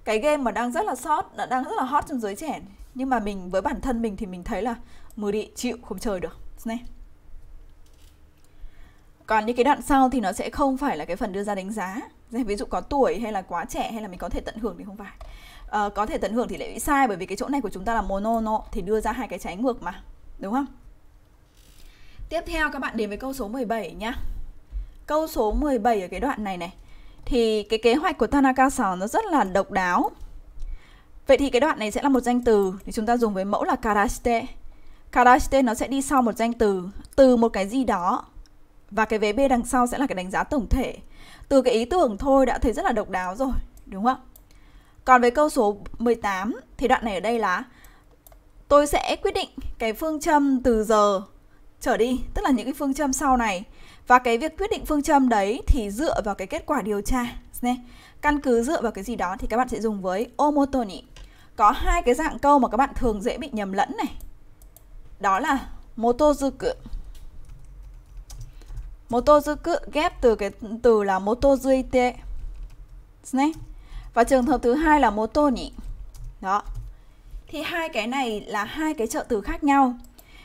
cái game mà đang rất là hot, đang rất là hot trong giới trẻ. Nhưng mà mình với bản thân mình thì mình thấy là mười đi chịu không chơi được. Này. Còn những cái đoạn sau thì nó sẽ không phải là cái phần đưa ra đánh giá. Ví dụ có tuổi hay là quá trẻ hay là mình có thể tận hưởng thì không phải à, có thể tận hưởng thì lại bị sai bởi vì cái chỗ này của chúng ta là monono thì đưa ra hai cái trái ngược mà đúng không tiếp theo các bạn đến với câu số 17 nhá câu số 17 ở cái đoạn này này thì cái kế hoạch của Tanaka san nó rất là độc đáo. Vậy thì cái đoạn này sẽ là một danh từ thì chúng ta dùng với mẫu là karashite karashite nó sẽ đi sau một danh từ từ một cái gì đó. Và cái vế b đằng sau sẽ là cái đánh giá tổng thể. Từ cái ý tưởng thôi đã thấy rất là độc đáo rồi đúng không còn với câu số 18 thì đoạn này ở đây là tôi sẽ quyết định cái phương châm từ giờ trở đi, tức là những cái phương châm sau này. Và cái việc quyết định phương châm đấy thì dựa vào cái kết quả điều tra. Căn cứ dựa vào cái gì đó thì các bạn sẽ dùng với omotoni. Có hai cái dạng câu mà các bạn thường dễ bị nhầm lẫn này. Đó là motozuku. Motozuku ghép từ cái, từ là motozuite. Và trường hợp thứ hai là motoni. Đó. Thì hai cái này là hai cái trợ từ khác nhau.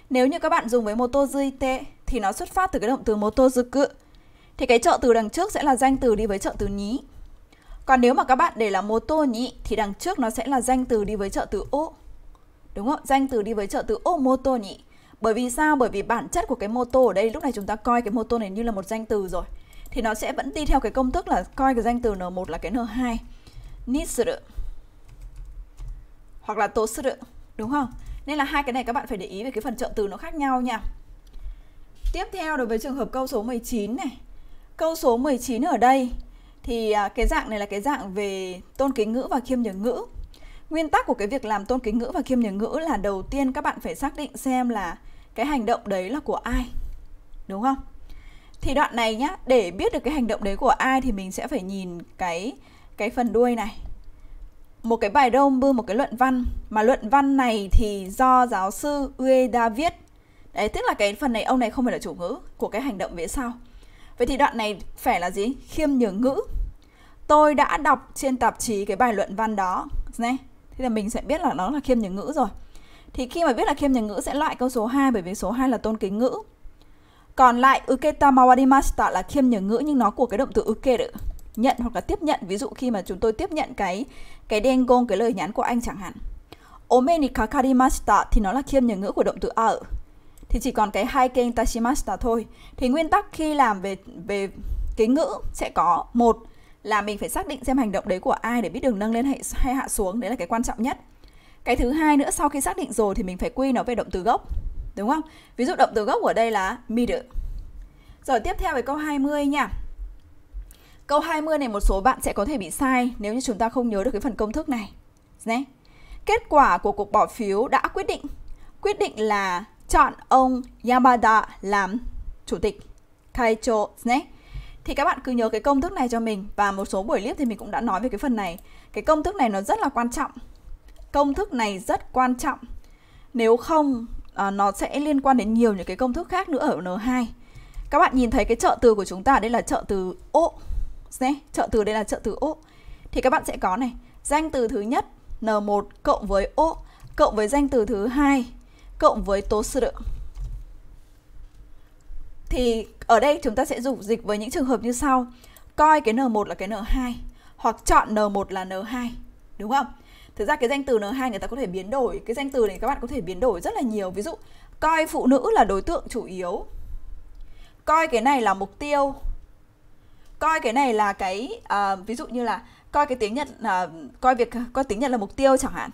Nếu như các bạn dùng với motozuite thì nó xuất phát từ cái động từ motozuku. Thì cái trợ từ đằng trước sẽ là danh từ đi với trợ từ nhí. Còn nếu mà các bạn để là moto nhị thì đằng trước nó sẽ là danh từ đi với trợ từ ô. Đúng không? Danh từ đi với trợ từ ô moto nhị. Bởi vì sao? Bởi vì bản chất của cái moto ở đây, lúc này chúng ta coi cái moto này như là một danh từ rồi. Thì nó sẽ vẫn đi theo cái công thức là coi cái danh từ N1 là cái N2 Nisuru. hoặc là tosuru đúng không? Nên là hai cái này các bạn phải để ý về cái phần trợ từ nó khác nhau nha. Tiếp theo đối với trường hợp câu số 19 này. Câu số 19 ở đây thì à, cái dạng này là cái dạng về tôn kính ngữ và khiêm nhường ngữ. Nguyên tắc của cái việc làm tôn kính ngữ và khiêm nhường ngữ là đầu tiên các bạn phải xác định xem là cái hành động đấy là của ai. Đúng không? Thì đoạn này nhá, để biết được cái hành động đấy của ai thì mình sẽ phải nhìn cái cái phần đuôi này. Một cái bài đông bư một cái luận văn mà luận văn này thì do giáo sư Ueda viết. Đấy, tức là cái phần này ông này không phải là chủ ngữ của cái hành động vẽ sau. Vậy thì đoạn này phải là gì? Khiêm nhường ngữ. Tôi đã đọc trên tạp chí cái bài luận văn đó. Này, thế là mình sẽ biết là nó là khiêm nhường ngữ rồi. Thì khi mà biết là khiêm nhường ngữ sẽ loại câu số 2 bởi vì số 2 là tôn kính ngữ. Còn lại uketa mawarimashita là khiêm nhường ngữ nhưng nó của cái động từ uke được nhận hoặc là tiếp nhận ví dụ khi mà chúng tôi tiếp nhận cái cái dengon cái lời nhắn của anh chẳng hạn ome ni kakarimashita thì nó là khiêm nhường ngữ của động từ ở thì chỉ còn cái hai kênh tashimashita thôi thì nguyên tắc khi làm về về cái ngữ sẽ có một là mình phải xác định xem hành động đấy của ai để biết đường nâng lên hay, hay hạ xuống đấy là cái quan trọng nhất cái thứ hai nữa sau khi xác định rồi thì mình phải quy nó về động từ gốc đúng không ví dụ động từ gốc ở đây là middle rồi tiếp theo về câu 20 nha Câu 20 này một số bạn sẽ có thể bị sai nếu như chúng ta không nhớ được cái phần công thức này. Nhé. Kết quả của cuộc bỏ phiếu đã quyết định. Quyết định là chọn ông Yamada làm chủ tịch Kaicho nhé. Thì các bạn cứ nhớ cái công thức này cho mình và một số buổi clip thì mình cũng đã nói về cái phần này. Cái công thức này nó rất là quan trọng. Công thức này rất quan trọng. Nếu không à, nó sẽ liên quan đến nhiều những cái công thức khác nữa ở N2. Các bạn nhìn thấy cái trợ từ của chúng ta đây là trợ từ ô nhé trợ từ đây là trợ từ ô thì các bạn sẽ có này danh từ thứ nhất n1 cộng với ô cộng với danh từ thứ hai cộng với tố sự thì ở đây chúng ta sẽ dùng dịch với những trường hợp như sau. Coi cái n1 là cái n2 hoặc chọn n1 là n2 đúng không? Thực ra cái danh từ n2 người ta có thể biến đổi cái danh từ này các bạn có thể biến đổi rất là nhiều. Ví dụ coi phụ nữ là đối tượng chủ yếu. Coi cái này là mục tiêu. Coi cái này là cái uh, ví dụ như là coi cái tiếng Nhật uh, coi việc coi tiếng Nhật là mục tiêu chẳng hạn.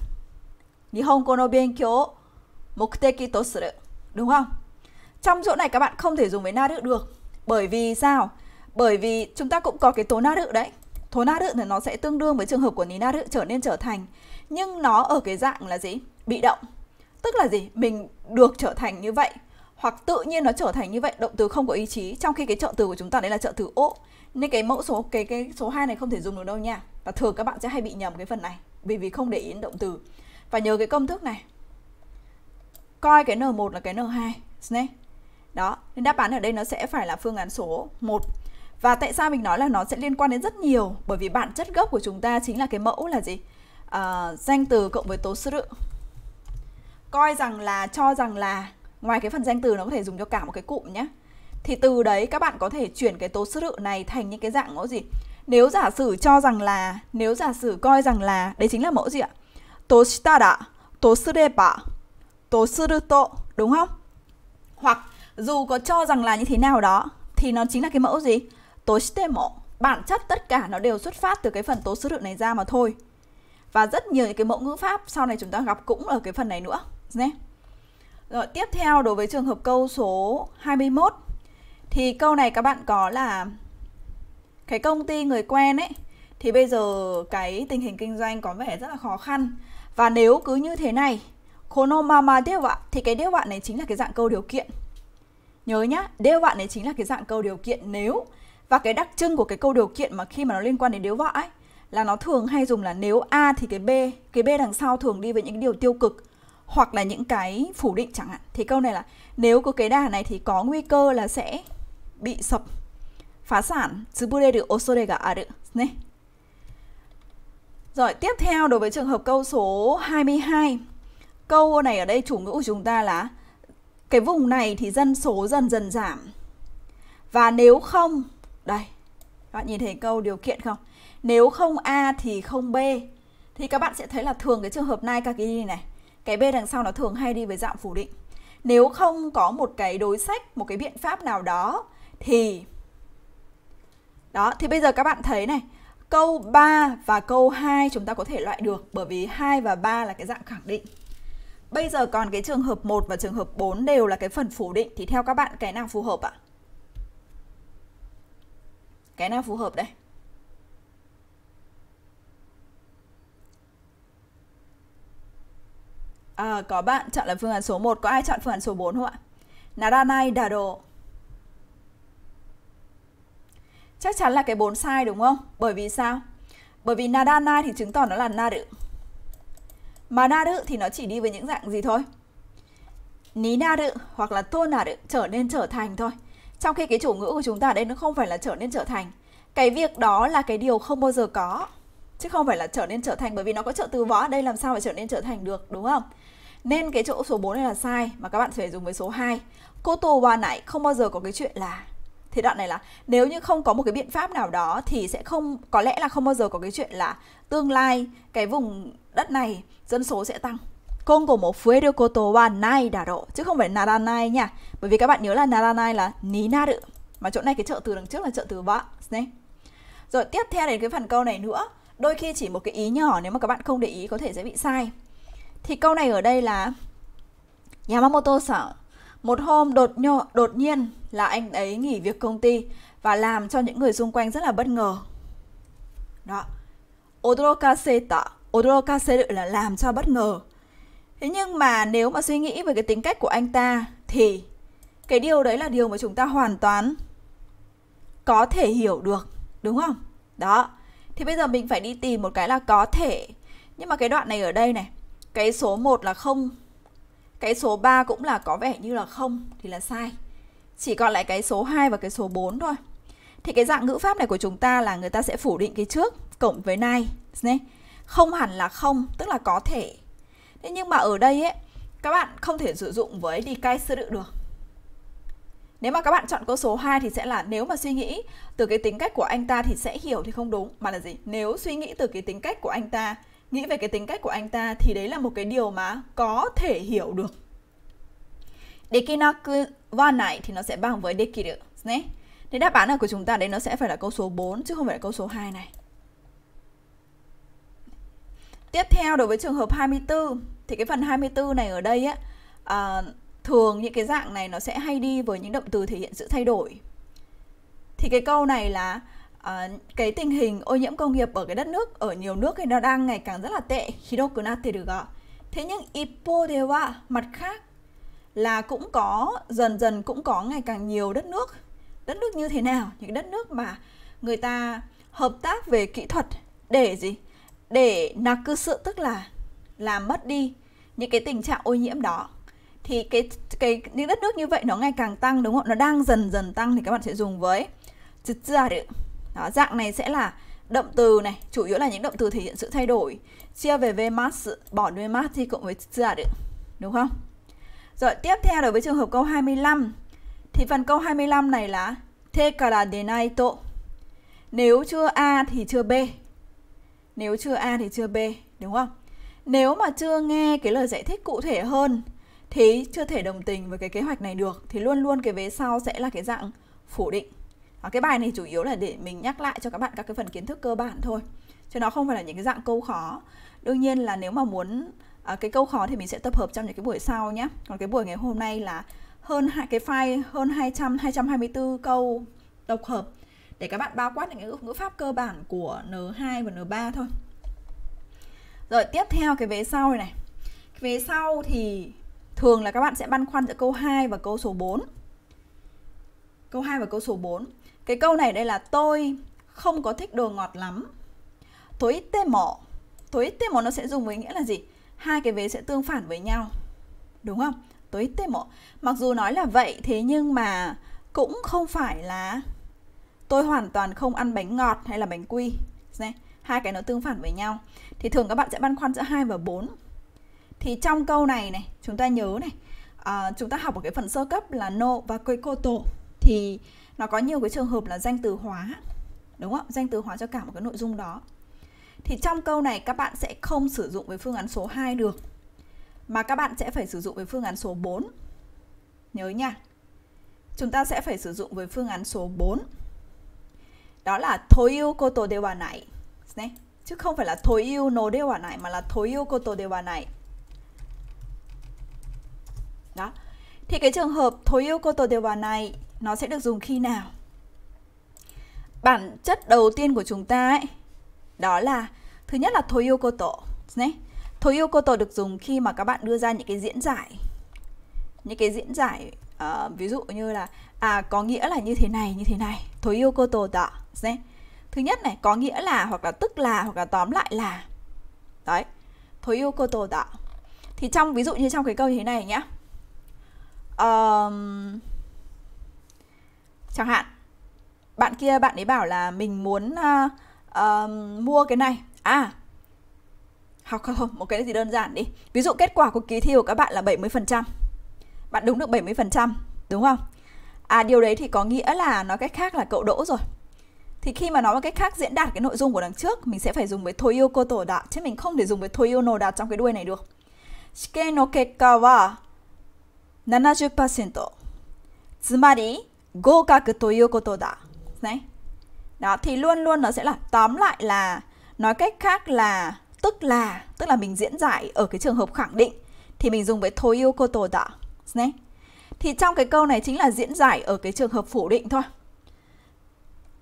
Nihon no benkyo mukuteki to suru. Đúng không? Trong chỗ này các bạn không thể dùng với naru được. Bởi vì sao? Bởi vì chúng ta cũng có cái tố naru đấy. Tố naru thì nó sẽ tương đương với trường hợp của ni naru trở nên trở thành. Nhưng nó ở cái dạng là gì? Bị động. Tức là gì? Mình được trở thành như vậy hoặc tự nhiên nó trở thành như vậy, động từ không có ý chí, trong khi cái trợ từ của chúng ta đấy là trợ từ ô nên cái mẫu số, cái cái số 2 này không thể dùng được đâu nha và thường các bạn sẽ hay bị nhầm cái phần này, vì vì không để ý đến động từ và nhớ cái công thức này coi cái n1 là cái n2 nhé đó nên đáp án ở đây nó sẽ phải là phương án số 1 và tại sao mình nói là nó sẽ liên quan đến rất nhiều? Bởi vì bản chất gốc của chúng ta chính là cái mẫu là gì? À, danh từ cộng với tố sự coi rằng là cho rằng là ngoài cái phần danh từ nó có thể dùng cho cả một cái cụm nhé thì từ đấy các bạn có thể chuyển cái tố sự này thành những cái dạng mẫu gì? Nếu giả sử cho rằng là nếu giả sử coi rằng là đấy chính là mẫu gì ạ? Tố shitara tố sureba tố suruto đúng không? Hoặc dù có cho rằng là như thế nào đó, thì nó chính là cái mẫu gì? Tố shitemo bản chất tất cả nó đều xuất phát từ cái phần tố sư sự này ra mà thôi. Và rất nhiều những cái mẫu ngữ pháp sau này chúng ta gặp cũng ở cái phần này nữa, nhé. Rồi, tiếp theo đối với trường hợp câu số 21 thì câu này các bạn có là cái công ty người quen ấy, thì bây giờ cái tình hình kinh doanh có vẻ rất là khó khăn. Và nếu cứ như thế này kono mama dewa thì cái dewa này chính là cái dạng câu điều kiện nhớ nhá dewa này chính là cái dạng câu điều kiện nếu và cái đặc trưng của cái câu điều kiện mà khi mà nó liên quan đến nếu vợ ấy, là nó thường hay dùng là nếu a thì cái b cái b đằng sau thường đi với những điều tiêu cực, hoặc là những cái phủ định chẳng hạn thì câu này là, nếu có cái đà này thì có nguy cơ là sẽ bị sập phá sản tsubureru osore ga aru ne. Rồi, tiếp theo, đối với trường hợp câu số 22. Câu này ở đây chủ ngữ của chúng ta là cái vùng này thì dân số dần dần giảm. Và nếu không, đây, các bạn nhìn thấy câu điều kiện không? Nếu không A thì không B. Thì các bạn sẽ thấy là thường cái trường hợp này các cái này, cái B đằng sau nó thường hay đi với dạng phủ định. Nếu không có một cái đối sách, một cái biện pháp nào đó thì đó, thì bây giờ các bạn thấy này, câu 3 và câu 2 chúng ta có thể loại được bởi vì 2 và 3 là cái dạng khẳng định. Bây giờ còn cái trường hợp 1 và trường hợp 4 đều là cái phần phủ định thì theo các bạn cái nào phù hợp ạ? À? Cái nào phù hợp đây? À, có bạn chọn là phương án số 1, có ai chọn phương án số 4 không ạ? Naranai Dado. Chắc chắn là cái 4 sai đúng không? Bởi vì sao? Bởi vì Naranai thì chứng tỏ nó là Naru. Mà Naru thì nó chỉ đi với những dạng gì thôi? Ní Naru hoặc là tô Naru trở nên trở thành thôi. Trong khi cái chủ ngữ của chúng ta đây nó không phải là trở nên trở thành. Cái việc đó là cái điều không bao giờ có. Chứ không phải là trở nên trở thành, bởi vì nó có trợ từ võ ở đây, làm sao mà trở nên trở thành được, đúng không? Nên cái chỗ số 4 này là sai mà các bạn phải dùng với số 2. Cô tô và nãy không bao giờ có cái chuyện là thì đoạn này là nếu như không có một cái biện pháp nào đó thì sẽ không có lẽ là không bao giờ có cái chuyện là tương lai cái vùng đất này dân số sẽ tăng. Công của một phía được cô wa nai đà độ chứ không phải naranai nha. Bởi vì các bạn nhớ là naranai là ní na mà chỗ này cái trợ từ đằng trước là trợ từ vạ. Rồi tiếp theo đến cái phần câu này nữa. Đôi khi chỉ một cái ý nhỏ nếu mà các bạn không để ý có thể sẽ bị sai. Thì câu này ở đây là Yamamoto san một hôm đột nhộ, đột nhiên là anh ấy nghỉ việc công ty và làm cho những người xung quanh rất là bất ngờ. Đó. Odorokaseta, odorokaseru là làm cho bất ngờ. Thế nhưng mà nếu mà suy nghĩ về cái tính cách của anh ta thì cái điều đấy là điều mà chúng ta hoàn toàn có thể hiểu được, đúng không? Đó. Thì bây giờ mình phải đi tìm một cái là có thể. Nhưng mà cái đoạn này ở đây này, cái số 1 là không cái số 3 cũng là có vẻ như là không thì là sai. Chỉ còn lại cái số 2 và cái số 4 thôi. Thì cái dạng ngữ pháp này của chúng ta là người ta sẽ phủ định cái trước cộng với nay. Không hẳn là không, tức là có thể. Thế nhưng mà ở đây ấy, các bạn không thể sử dụng với đi cai sơ được. Nếu mà các bạn chọn câu số 2 thì sẽ là nếu mà suy nghĩ từ cái tính cách của anh ta thì sẽ hiểu thì không đúng. Mà là gì? Nếu suy nghĩ từ cái tính cách của anh ta nghĩ về cái tính cách của anh ta thì đấy là một cái điều mà có thể hiểu được. Dekinaku wa nai thì nó sẽ bằng với dekiru. Nhé. Thế đáp án của chúng ta đấy nó sẽ phải là câu số 4 chứ không phải là câu số 2 này. Tiếp theo đối với trường hợp 24 thì cái phần 24 này ở đây á à, thường những cái dạng này nó sẽ hay đi với những động từ thể hiện sự thay đổi. Thì cái câu này là à, cái tình hình ô nhiễm công nghiệp ở cái đất nước ở nhiều nước thì nó đang ngày càng rất là tệ hiroku natte thế nhưng ippo dewa mặt khác là cũng có dần dần cũng có ngày càng nhiều đất nước đất nước như thế nào những đất nước mà người ta hợp tác về kỹ thuật để gì để là cư sự tức là làm mất đi những cái tình trạng ô nhiễm đó thì cái cái những đất nước như vậy nó ngày càng tăng đúng không nó đang dần dần tăng thì các bạn sẽ dùng với jutsuaru đó, dạng này sẽ là động từ này, chủ yếu là những động từ thể hiện sự thay đổi. Chia về về mass bỏ đuôi mass thì cộng với ra được. Đúng không? Rồi tiếp theo đối với trường hợp câu 25 thì phần câu 25 này là Thế cả denai to. Nếu chưa A thì chưa B. Nếu chưa A thì chưa B, đúng không? Nếu mà chưa nghe cái lời giải thích cụ thể hơn thì chưa thể đồng tình với cái kế hoạch này được thì luôn luôn cái vế sau sẽ là cái dạng phủ định à, cái bài này chủ yếu là để mình nhắc lại cho các bạn các cái phần kiến thức cơ bản thôi chứ nó không phải là những cái dạng câu khó đương nhiên là nếu mà muốn à, cái câu khó thì mình sẽ tập hợp trong những cái buổi sau nhé còn cái buổi ngày hôm nay là hơn hai cái file hơn 200 224 câu độc hợp để các bạn bao quát những ngữ, ngữ pháp cơ bản của N2 và N3 thôi. Rồi tiếp theo cái vế sau này này. Cái vế sau thì thường là các bạn sẽ băn khoăn giữa câu 2 và câu số 4. Câu 2 và câu số 4. Cái câu này đây là tôi không có thích đồ ngọt lắm. Tối tê mỏ. Tối tê mỏ nó sẽ dùng với nghĩa là gì? Hai cái vế sẽ tương phản với nhau. Đúng không? Tối tê mỏ. Mặc dù nói là vậy thế nhưng mà cũng không phải là tôi hoàn toàn không ăn bánh ngọt hay là bánh quy. Hai cái nó tương phản với nhau. Thì thường các bạn sẽ băn khoăn giữa 2 và 4. Thì trong câu này này, chúng ta nhớ này, à, chúng ta học ở cái phần sơ cấp là no và koikoto thì nó có nhiều cái trường hợp là danh từ hóa đúng không danh từ hóa cho cả một cái nội dung đó thì trong câu này các bạn sẽ không sử dụng với phương án số 2 được, mà các bạn sẽ phải sử dụng với phương án số 4 nhớ nha. Chúng ta sẽ phải sử dụng với phương án số 4 đó là thối yêu cô tổ đều này, chứ không phải là thối yêu nó đều này mà là thối yêu cô tổ đều này Đó. Thì cái trường hợp thôi yêu cô tổ đều này nó sẽ được dùng khi nào? Bản chất đầu tiên của chúng ta ấy đó là thứ nhất là toyu koto. yêu cô koto được dùng khi mà các bạn đưa ra những cái diễn giải. Những cái diễn giải uh, ví dụ như là à có nghĩa là như thế này như thế này. thối yêu cô da. tạ, Thứ nhất này có nghĩa là hoặc là tức là hoặc là tóm lại là. Đấy. Toyu koto tạ. Thì trong ví dụ như trong cái câu như thế này nhá. Um, chẳng hạn bạn kia bạn ấy bảo là mình muốn uh, uh, mua cái này à học không một cái gì đơn giản đi ví dụ kết quả của kỳ thi của các bạn là 70% bạn đúng được 70% đúng không à điều đấy thì có nghĩa là nói cách khác là cậu đỗ rồi thì khi mà nói một cách khác diễn đạt cái nội dung của đằng trước mình sẽ phải dùng với toyo koto da chứ mình không thể dùng với toyo no da trong cái đuôi này được shike no kekka wa 70%つまり合格ということだ đấy Đó thì luôn luôn nó sẽ là tóm lại là nói cách khác là tức là tức là mình diễn giải ở cái trường hợp khẳng định thì mình dùng với toyu koto da nhé thì trong cái câu này chính là diễn giải ở cái trường hợp phủ định thôi.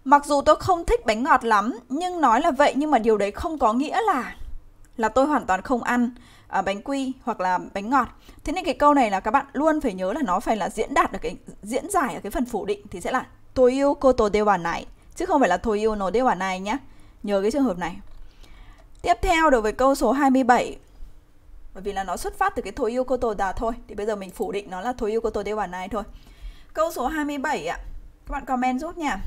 Mặc dù tôi không thích bánh ngọt lắm nhưng nói là vậy nhưng mà điều đấy không có nghĩa là là tôi hoàn toàn không ăn à, bánh quy hoặc là bánh ngọt. Thế nên cái câu này là các bạn luôn phải nhớ là nó phải là diễn đạt được cái diễn giải ở cái phần phủ định thì sẽ là tôi yêu cô tổ dewa này chứ không phải là thôi yêu nó quả này nhé nhớ cái trường hợp này. Tiếp theo đối với câu số 27 bởi vì là nó xuất phát từ cái thôi yêu cô tổ đà thôi. Thì bây giờ mình phủ định nó là thôi yêu cô tổ quả này thôi. Câu số 27 ạ. Các bạn comment giúp nha.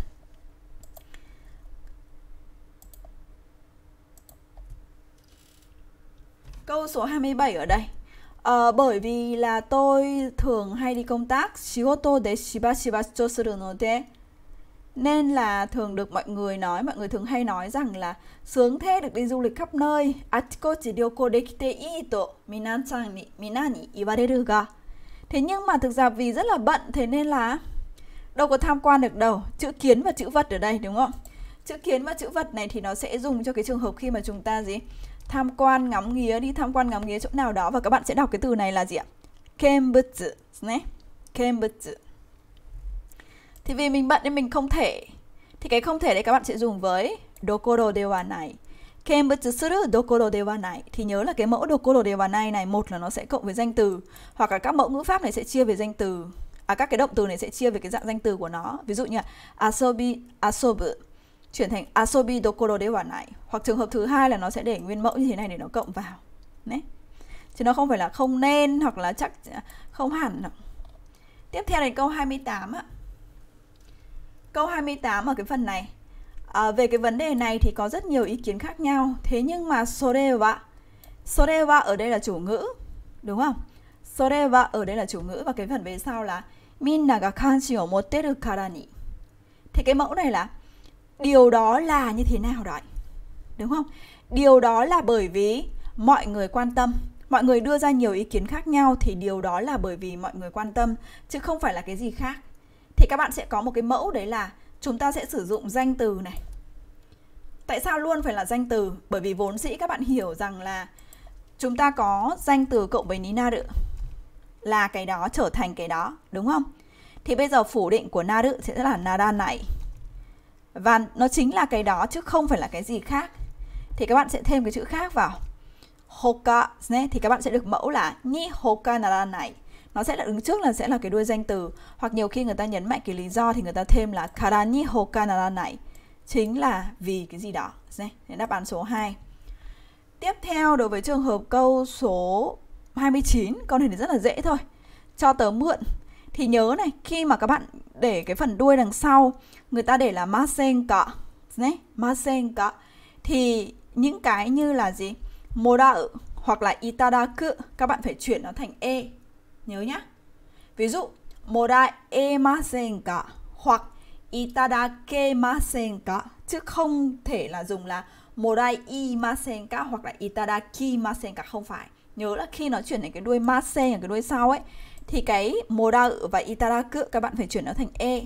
Câu số 27 ở đây. À, bởi vì là tôi thường hay đi công tác shigoto de shiba shiba cho suru no de nên là thường được mọi người nói, mọi người thường hay nói rằng là sướng thế được đi du lịch khắp nơi atikochi ryoko dekite ii to minasan ni mina ni iwareru ga thế nhưng mà thực ra vì rất là bận, thế nên là đâu có tham quan được đâu chữ kiến và chữ vật ở đây, đúng không chữ kiến và chữ vật này thì nó sẽ dùng cho cái trường hợp khi mà chúng ta gì tham quan ngắm nghía đi, tham quan ngắm nghía chỗ nào đó và các bạn sẽ đọc cái từ này là gì ạ? Kembutsu nhé. Kembutsu. Thì vì mình bận nên mình không thể. Thì cái không thể đấy các bạn sẽ dùng với dokoro dewa này. Kembutsu suru dokoro dewa này thì nhớ là cái mẫu dokoro dewa này này, một là nó sẽ cộng với danh từ, hoặc là các mẫu ngữ pháp này sẽ chia về danh từ. À các cái động từ này sẽ chia về cái dạng danh từ của nó. Ví dụ như là asobi, asobu, chuyển thành asobi dokoro dewa này hoặc trường hợp thứ hai là nó sẽ để nguyên mẫu như thế này để nó cộng vào. Đấy. Chứ nó không phải là không nên hoặc là chắc, không hẳn tiếp theo là câu 28 ạ câu 28 ở cái phần này. À, về cái vấn đề này thì có rất nhiều ý kiến khác nhau. Thế nhưng mà sorewa sorewa ở đây là chủ ngữ đúng không? Sorewa ở đây là chủ ngữ và cái phần về sau là minna ga kanshi o motteru kara ni thì cái mẫu này là điều đó là như thế nào đấy? Đúng không? Điều đó là bởi vì mọi người quan tâm mọi người đưa ra nhiều ý kiến khác nhau thì điều đó là bởi vì mọi người quan tâm chứ không phải là cái gì khác thì các bạn sẽ có một cái mẫu đấy là chúng ta sẽ sử dụng danh từ này. Tại sao luôn phải là danh từ? Bởi vì vốn dĩ các bạn hiểu rằng là chúng ta có danh từ cộng với nina đự là cái đó trở thành cái đó, đúng không? Thì bây giờ phủ định của na sẽ là nada này. Và nó chính là cái đó chứ không phải là cái gì khác. Thì các bạn sẽ thêm cái chữ khác vào. Hoka thì các bạn sẽ được mẫu là ni hoka nada này nó sẽ là đứng trước là sẽ là cái đuôi danh từ. Hoặc nhiều khi người ta nhấn mạnh cái lý do thì người ta thêm là karani hoka nara này chính là vì cái gì đó. Đấy đáp án số 2 tiếp theo, đối với trường hợp câu số 29 câu này thì rất là dễ thôi. Cho tớ mượn. Thì nhớ này, khi mà các bạn để cái phần đuôi đằng sau, người ta để là masenka đấy, masenka thì những cái như là gì? Moda hoặc là itadaku các bạn phải chuyển nó thành e nhớ nhá. Ví dụ moda emasenka hoặc itadakemasenka chứ không thể là dùng là modai imasenka hoặc là itadakimasenka không phải. Nhớ là khi nó chuyển thành cái đuôi masen ở cái đuôi sau ấy, thì cái moda và itadaku các bạn phải chuyển nó thành e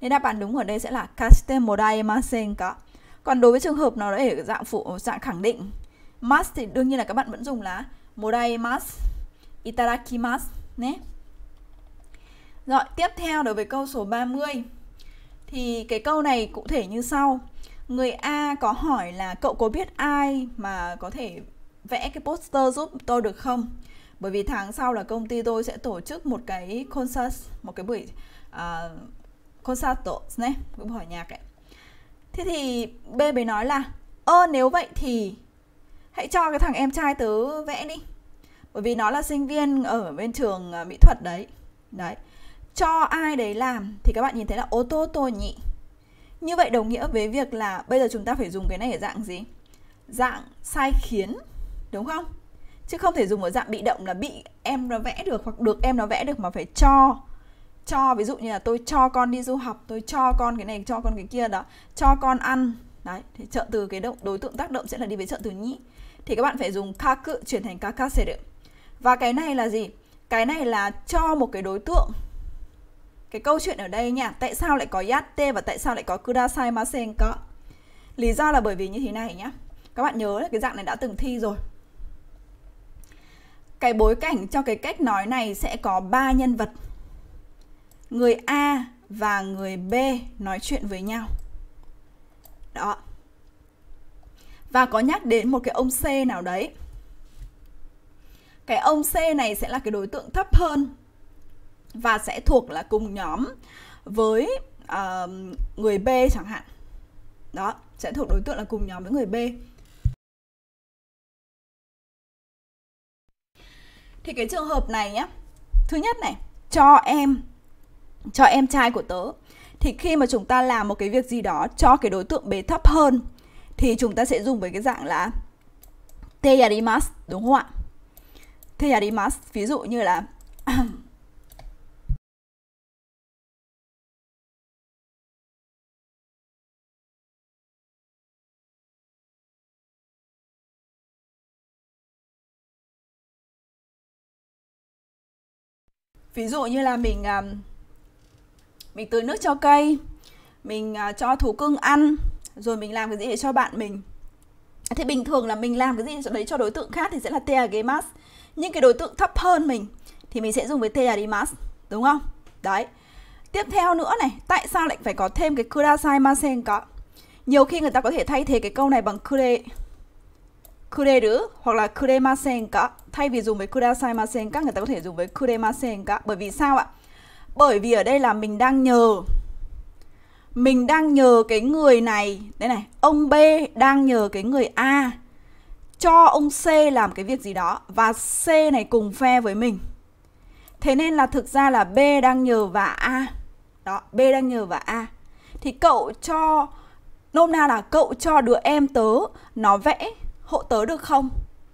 nên đáp án đúng ở đây sẽ là kaste modai masenka còn đối với trường hợp nó để dạng phụ, dạng khẳng định, mas thì đương nhiên là các bạn vẫn dùng là modai mas itadakimasu nhé. Rồi, tiếp theo đối với câu số 30 Thì cái câu này cụ thể như sau Người A có hỏi là cậu có biết ai mà có thể vẽ cái poster giúp tôi được không? Bởi vì tháng sau là công ty tôi sẽ tổ chức một cái concert, một cái buổi à, uh, concerto, này, cái buổi nhạc ấy. Thế thì B mới nói là Ơ nếu vậy thì hãy cho cái thằng em trai tớ vẽ đi bởi vì nó là sinh viên ở bên trường uh, mỹ thuật đấy. Đấy. Cho ai đấy làm thì các bạn nhìn thấy là ô tô tô nhị. Như vậy đồng nghĩa với việc là bây giờ chúng ta phải dùng cái này ở dạng gì? Dạng sai khiến Đúng không? Chứ không thể dùng ở dạng bị động là bị em nó vẽ được hoặc được em nó vẽ được mà phải cho cho. Ví dụ như là tôi cho con đi du học tôi cho con cái này cho con cái kia đó cho con ăn. Đấy thì trợ từ cái động đối tượng tác động sẽ là đi với trợ từ nhị. Thì các bạn phải dùng kaku chuyển thành kakaseru và cái này là gì cái này là cho một cái đối tượng cái câu chuyện ở đây nha, tại sao lại có yatte và tại sao lại có kudasai masen có lý do là bởi vì như thế này nhá các bạn nhớ là cái dạng này đã từng thi rồi cái bối cảnh cho cái cách nói này sẽ có ba nhân vật người A và người B nói chuyện với nhau. Đó. Và có nhắc đến một cái ông C nào đấy. Cái ông C này sẽ là cái đối tượng thấp hơn và sẽ thuộc là cùng nhóm với uh, người B chẳng hạn. Đó, sẽ thuộc đối tượng là cùng nhóm với người B. Thì cái trường hợp này nhá. Thứ nhất này, cho em cho em trai của tớ thì khi mà chúng ta làm một cái việc gì đó cho cái đối tượng bé thấp hơn thì chúng ta sẽ dùng với cái dạng là teyarimas đúng không ạ? Teyarimasu ví dụ như là ví dụ như là mình à, mình tưới nước cho cây, mình à, cho thú cưng ăn, rồi mình làm cái gì để cho bạn mình. Thì bình thường là mình làm cái gì đấy cho đối tượng khác thì sẽ là teagemas những cái đối tượng thấp hơn mình thì mình sẽ dùng với tearimas, đúng không? Đấy. Tiếp theo nữa này, tại sao lại phải có thêm cái kudasai masen có? Nhiều khi người ta có thể thay thế cái câu này bằng kure, kureru hoặc là kuremasen ka thay vì dùng với kudasai masen ka người ta có thể dùng với kuremasen ka bởi vì sao ạ? Bởi vì ở đây là mình đang nhờ, mình đang nhờ cái người này. Đây này, ông B đang nhờ cái người A cho ông C làm cái việc gì đó và C này cùng phe với mình thế nên là thực ra là B đang nhờ và A đó, B đang nhờ và A thì cậu cho, nôm na là cậu cho đứa em tớ nó vẽ hộ tớ được không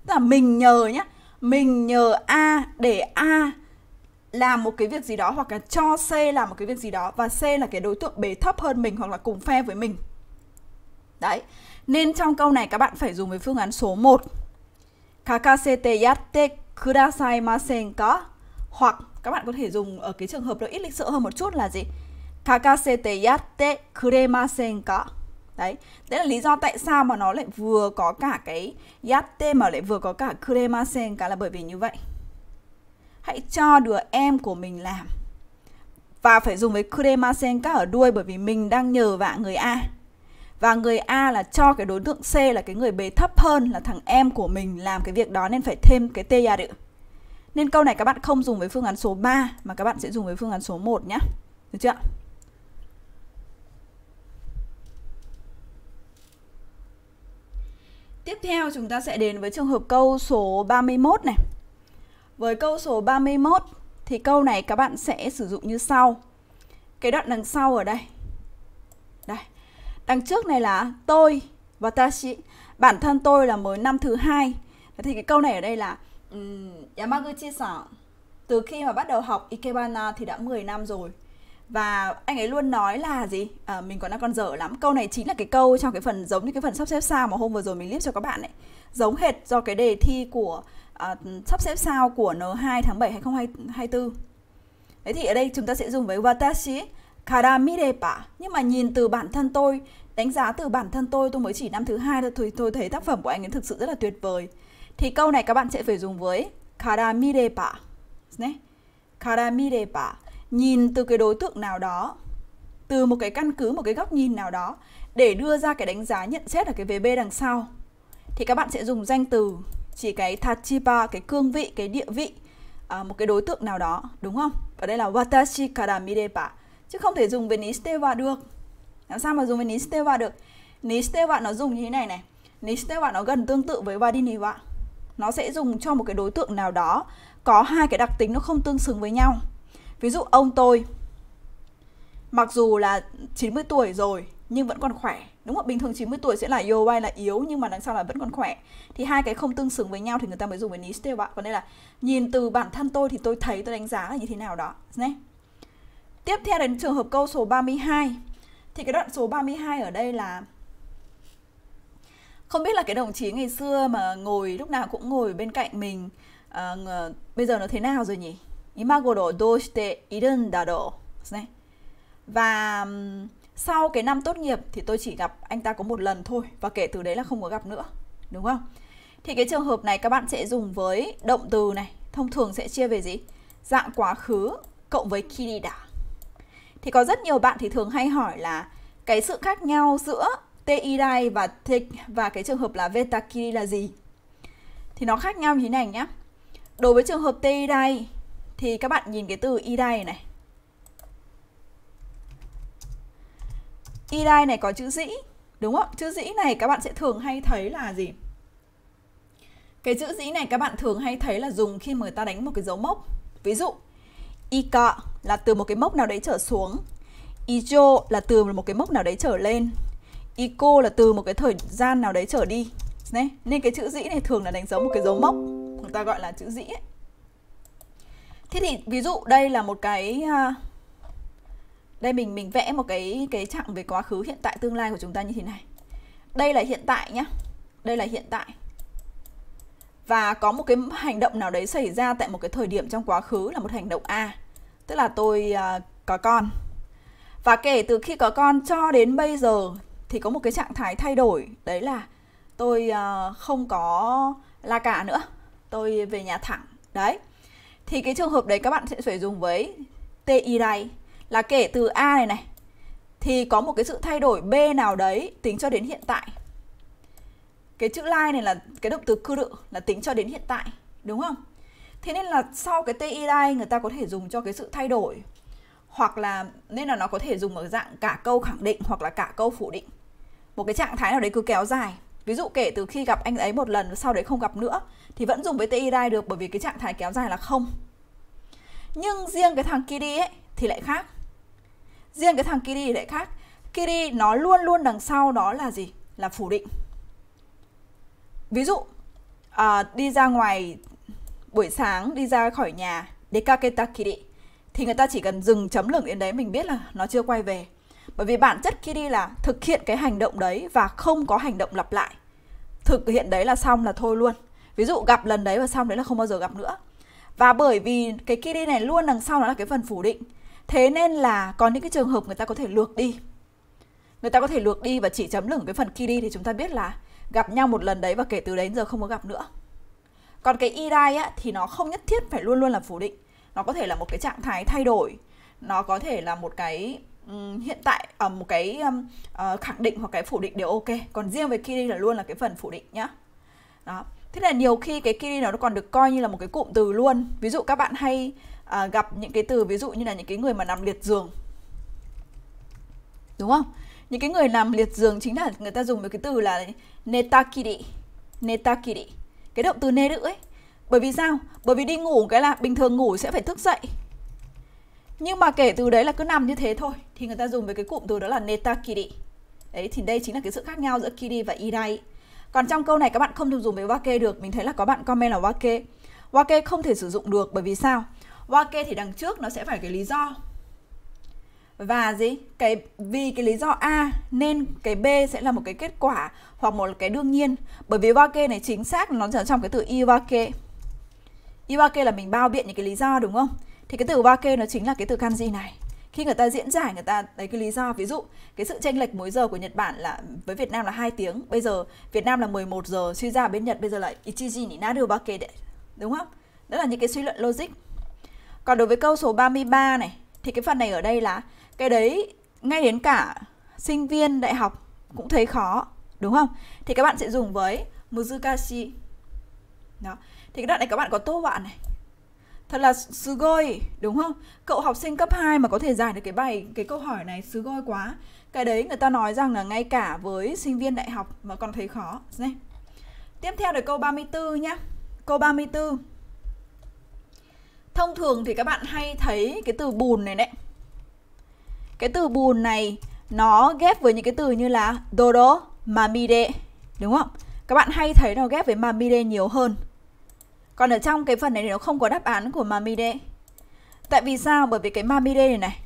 tức là mình nhờ nhá, mình nhờ A để A làm một cái việc gì đó hoặc là cho C làm một cái việc gì đó và C là cái đối tượng bế thấp hơn mình hoặc là cùng phe với mình. Đấy. Nên trong câu này các bạn phải dùng với phương án số 1. Kakasete yatte kudasai masen ka? Hoặc các bạn có thể dùng ở cái trường hợp nó ít lịch sự hơn một chút là gì? Kakasete yatte kuremasen ka? Đấy, đấy là lý do tại sao mà nó lại vừa có cả cái yatte mà lại vừa có cả kuremasen cả là bởi vì như vậy hãy cho đứa em của mình làm và phải dùng với kuremasenka ở đuôi bởi vì mình đang nhờ vả người A và người A là cho cái đối tượng C là cái người B thấp hơn, là thằng em của mình làm cái việc đó nên phải thêm cái tê gia đự. Nên câu này các bạn không dùng với phương án số 3 mà các bạn sẽ dùng với phương án số 1 nhé. Được chưa? Tiếp theo chúng ta sẽ đến với trường hợp câu số 31 này. Với câu số 31 thì câu này các bạn sẽ sử dụng như sau. Cái đoạn đằng sau ở. Đây. Đằng trước này là tôi và tashi. Bản thân tôi là mới năm thứ hai. Thì cái câu này ở đây là um, Yamaguchi-san từ khi mà bắt đầu học Ikebana thì đã 10 năm rồi và anh ấy luôn nói là gì à, mình còn đang còn dở lắm câu này chính là cái câu trong cái phần giống như cái phần sắp xếp sao mà hôm vừa rồi mình clip cho các bạn ấy giống hệt do cái đề thi của uh, sắp xếp sao của N2 tháng 7 2024. Đấy thì ở đây chúng ta sẽ dùng với watashi karamirepa. Nhưng mà nhìn từ bản thân tôi, đánh giá từ bản thân tôi, tôi mới chỉ năm thứ hai thôi, tôi thấy tác phẩm của anh ấy thực sự rất là tuyệt vời. Thì câu này các bạn sẽ phải dùng với karamirepa. Đấy. karamireba nhìn từ cái đối tượng nào đó từ một cái căn cứ một cái góc nhìn nào đó để đưa ra cái đánh giá nhận xét ở cái vế B đằng sau thì các bạn sẽ dùng danh từ chỉ cái tachiba cái cương vị cái địa vị à, một cái đối tượng nào đó đúng không Và đây là watashi kara chứ không thể dùng với nisteva được. Làm sao mà dùng với nisteva được? Nisteva nó dùng như thế này này. Nisteva nó gần tương tự với Vadiniva nó sẽ dùng cho một cái đối tượng nào đó có hai cái đặc tính nó không tương xứng với nhau. Ví dụ ông tôi, mặc dù là 90 tuổi rồi nhưng vẫn còn khỏe. Đúng không? Bình thường 90 tuổi sẽ là yowai là yếu nhưng mà đằng sau là vẫn còn khỏe. Thì hai cái không tương xứng với nhau thì người ta mới dùng với nisteva còn đây là nhìn từ bản thân tôi thì tôi thấy, tôi đánh giá là như thế nào đó. Nhé tiếp theo đến trường hợp câu số 32 thì cái đoạn số 32 ở đây là không biết là cái đồng chí ngày xưa mà ngồi lúc nào cũng ngồi bên cạnh mình à, bây giờ nó thế nào rồi nhỉ? Imagoro doshite irun daro và sau cái năm tốt nghiệp thì tôi chỉ gặp anh ta có một lần thôi và kể từ đấy là không có gặp nữa đúng không? Thì cái trường hợp này các bạn sẽ dùng với động từ này thông thường sẽ chia về gì? Dạng quá khứ cộng với kirida thì có rất nhiều bạn thì thường hay hỏi là cái sự khác nhau giữa teidai và te, và cái trường hợp là vetakiri là gì? Thì nó khác nhau như thế này nhé đối với trường hợp teidai thì các bạn nhìn cái từ idai này. Idai này có chữ dĩ đúng không? Chữ dĩ này các bạn sẽ thường hay thấy là gì? Cái chữ dĩ này các bạn thường hay thấy là dùng khi mà người ta đánh một cái dấu mốc. Ví dụ ika là từ một cái mốc nào đấy trở xuống. Ijo là từ một cái mốc nào đấy trở lên. Cô là từ một cái thời gian nào đấy trở đi. Đấy. nên cái chữ dĩ này thường là đánh dấu một cái dấu mốc. Người ta gọi là chữ dĩ ấy. thế thì ví dụ đây là một cái à, đây mình mình vẽ một cái cái trạng về quá khứ hiện tại, tương lai của chúng ta như thế này. Đây là hiện tại nhá. Đây là hiện tại và có một cái hành động nào đấy xảy ra tại một cái thời điểm trong quá khứ là một hành động A. Tức là tôi uh, có con. Và kể từ khi có con cho đến bây giờ thì có một cái trạng thái thay đổi. Đấy là tôi uh, không có la cả nữa. Tôi về nhà thẳng. Đấy. Thì cái trường hợp đấy các bạn sẽ phải dùng với ti này là kể từ A này này thì có một cái sự thay đổi B nào đấy tính cho đến hiện tại. Cái chữ like này là cái động từ cư đự là tính cho đến hiện tại, đúng không? Thế nên là sau cái TI like người ta có thể dùng cho cái sự thay đổi hoặc là nên là nó có thể dùng ở dạng cả câu khẳng định hoặc là cả câu phủ định. Một cái trạng thái nào đấy cứ kéo dài. Ví dụ kể từ khi gặp anh ấy một lần sau đấy không gặp nữa thì vẫn dùng với TI line được bởi vì cái trạng thái kéo dài là không. Nhưng riêng cái thằng Kiri ấy thì lại khác riêng cái thằng Kiri lại khác Kiri nó luôn luôn đằng sau đó là gì là phủ định ví dụ à, đi ra ngoài buổi sáng đi ra khỏi nhà dekaketa kiri thì người ta chỉ cần dừng chấm lửng đến đấy mình biết là nó chưa quay về. Bởi vì bản chất kiri là thực hiện cái hành động đấy và không có hành động lặp lại. Thực hiện đấy là xong là thôi luôn. Ví dụ gặp lần đấy và xong đấy là không bao giờ gặp nữa. Và bởi vì cái kiri này luôn đằng sau nó là cái phần phủ định. Thế nên là có những cái trường hợp người ta có thể lược đi. Người ta có thể lược đi và chỉ chấm lửng cái phần kiri đi Thì chúng ta biết là gặp nhau một lần đấy và kể từ đấy giờ không có gặp nữa. Còn cái idai á, thì nó không nhất thiết phải luôn luôn là phủ định. Nó có thể là một cái trạng thái thay đổi. Nó có thể là một cái um, hiện tại ở uh, một cái um, uh, khẳng định hoặc cái phủ định đều ok. Còn riêng về kiri là luôn là cái phần phủ định nhá. Đó. Thế là nhiều khi cái kiri nó còn được coi như là một cái cụm từ luôn. Ví dụ các bạn hay uh, gặp những cái từ ví dụ như là những cái người mà nằm liệt giường. Đúng không? Những cái người nằm liệt giường chính là người ta dùng một cái từ là netakiri. Netakiri. Cái động từ nê nữ ấy. Bởi vì sao? Bởi vì đi ngủ cái là bình thường ngủ sẽ phải thức dậy. Nhưng mà kể từ đấy là cứ nằm như thế thôi, thì người ta dùng với cái cụm từ đó là netakiri. Đấy, thì đây chính là cái sự khác nhau giữa kiri và idai còn trong câu này các bạn không được dùng với wake được, mình thấy là có bạn comment là wake. Wake không thể sử dụng được bởi vì sao? Wake thì đằng trước nó sẽ phải cái lý do và gì? Cái, vì cái lý do a nên cái b sẽ là một cái kết quả hoặc một cái đương nhiên. Bởi vì wake này chính xác nó ở trong cái từ iwake. Iwake là mình bao biện những cái lý do, đúng không? Thì cái từ wake nó chính là cái từ kanji này. Khi người ta diễn giải, người ta lấy cái lý do, ví dụ, cái sự chênh lệch múi giờ của Nhật Bản là, với Việt Nam là 2 tiếng. Bây giờ, Việt Nam là 11 giờ suy ra bên Nhật bây giờ là ichiji ni naru wake đấy đúng không? Đó là những cái suy luận logic. Còn đối với câu số 33 này, thì cái phần này ở đây là cái đấy ngay đến cả sinh viên đại học cũng thấy khó, đúng không? Thì các bạn sẽ dùng với muzukashi. Đó. Thì cái đoạn này các bạn có tô bạn này. Thật là sugoi, đúng không? Cậu học sinh cấp 2 mà có thể giải được cái bài cái câu hỏi này sugoi quá. Cái đấy người ta nói rằng là ngay cả với sinh viên đại học mà còn thấy khó. Này. Tiếp theo là câu 34 nhá. Câu 34. Thông thường thì các bạn hay thấy cái từ bùn này đấy. Cái từ bùn này nó ghép với những cái từ như là dodo, mamide, đúng không? Các bạn hay thấy nó ghép với mamide nhiều hơn. Còn ở trong cái phần này thì nó không có đáp án của mamide. Tại vì sao? Bởi vì cái mamide này này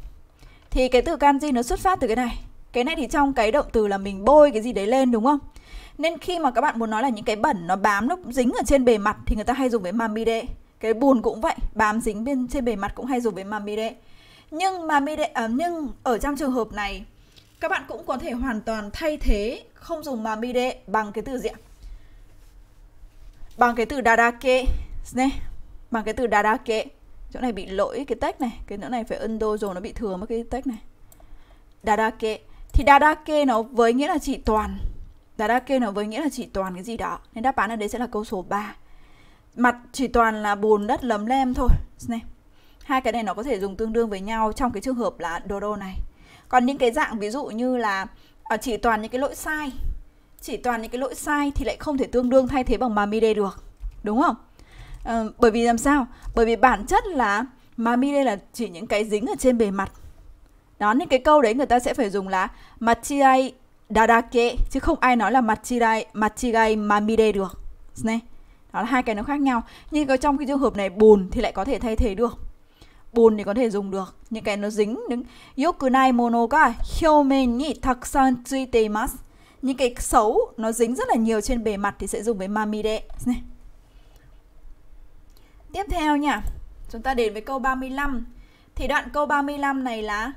thì cái từ kanji nó xuất phát từ cái này. Cái này thì trong cái động từ là mình bôi cái gì đấy lên đúng không? Nên khi mà các bạn muốn nói là những cái bẩn nó bám nó dính ở trên bề mặt thì người ta hay dùng với mamide. Cái bùn cũng vậy, bám dính bên trên bề mặt cũng hay dùng với mamide. Nhưng mà à, nhưng ở trong trường hợp này các bạn cũng có thể hoàn toàn thay thế không dùng mà mide bằng cái từ gì ạ? Bằng cái từ dadake này, bằng cái từ dadake. Chỗ này bị lỗi cái text này, cái nữa này phải undo rồi nó bị thừa mất cái text này. Dadake thì dadake nó với nghĩa là chỉ toàn Dadake nó với nghĩa là chỉ toàn cái gì đó Nên đáp án ở đây sẽ là câu số 3 Mặt chỉ toàn là bùn đất lấm lem thôi này. Hai cái này nó có thể dùng tương đương với nhau Trong cái trường hợp là dodo này. Còn những cái dạng ví dụ như là ờ, Chỉ toàn những cái lỗi sai Chỉ toàn những cái lỗi sai Thì lại không thể tương đương thay thế bằng mamide được Đúng không? À, bởi vì làm sao? Bởi vì bản chất là mamide là chỉ những cái dính ở trên bề mặt. Đó nên cái câu đấy người ta sẽ phải dùng là machirai dadake chứ không ai nói là machirai machirai mamide được. Này đó là hai cái nó khác nhau. Nhưng có trong cái trường hợp này bùn thì lại có thể thay thế được bùn thì có thể dùng được. Những cái nó dính, những yokunai mono ga hyomen ni takusan tsuite những cái xấu nó dính rất là nhiều trên bề mặt thì sẽ dùng với mamide này. Tiếp theo nha. Chúng ta đến với câu 35 Thì đoạn câu 35 này là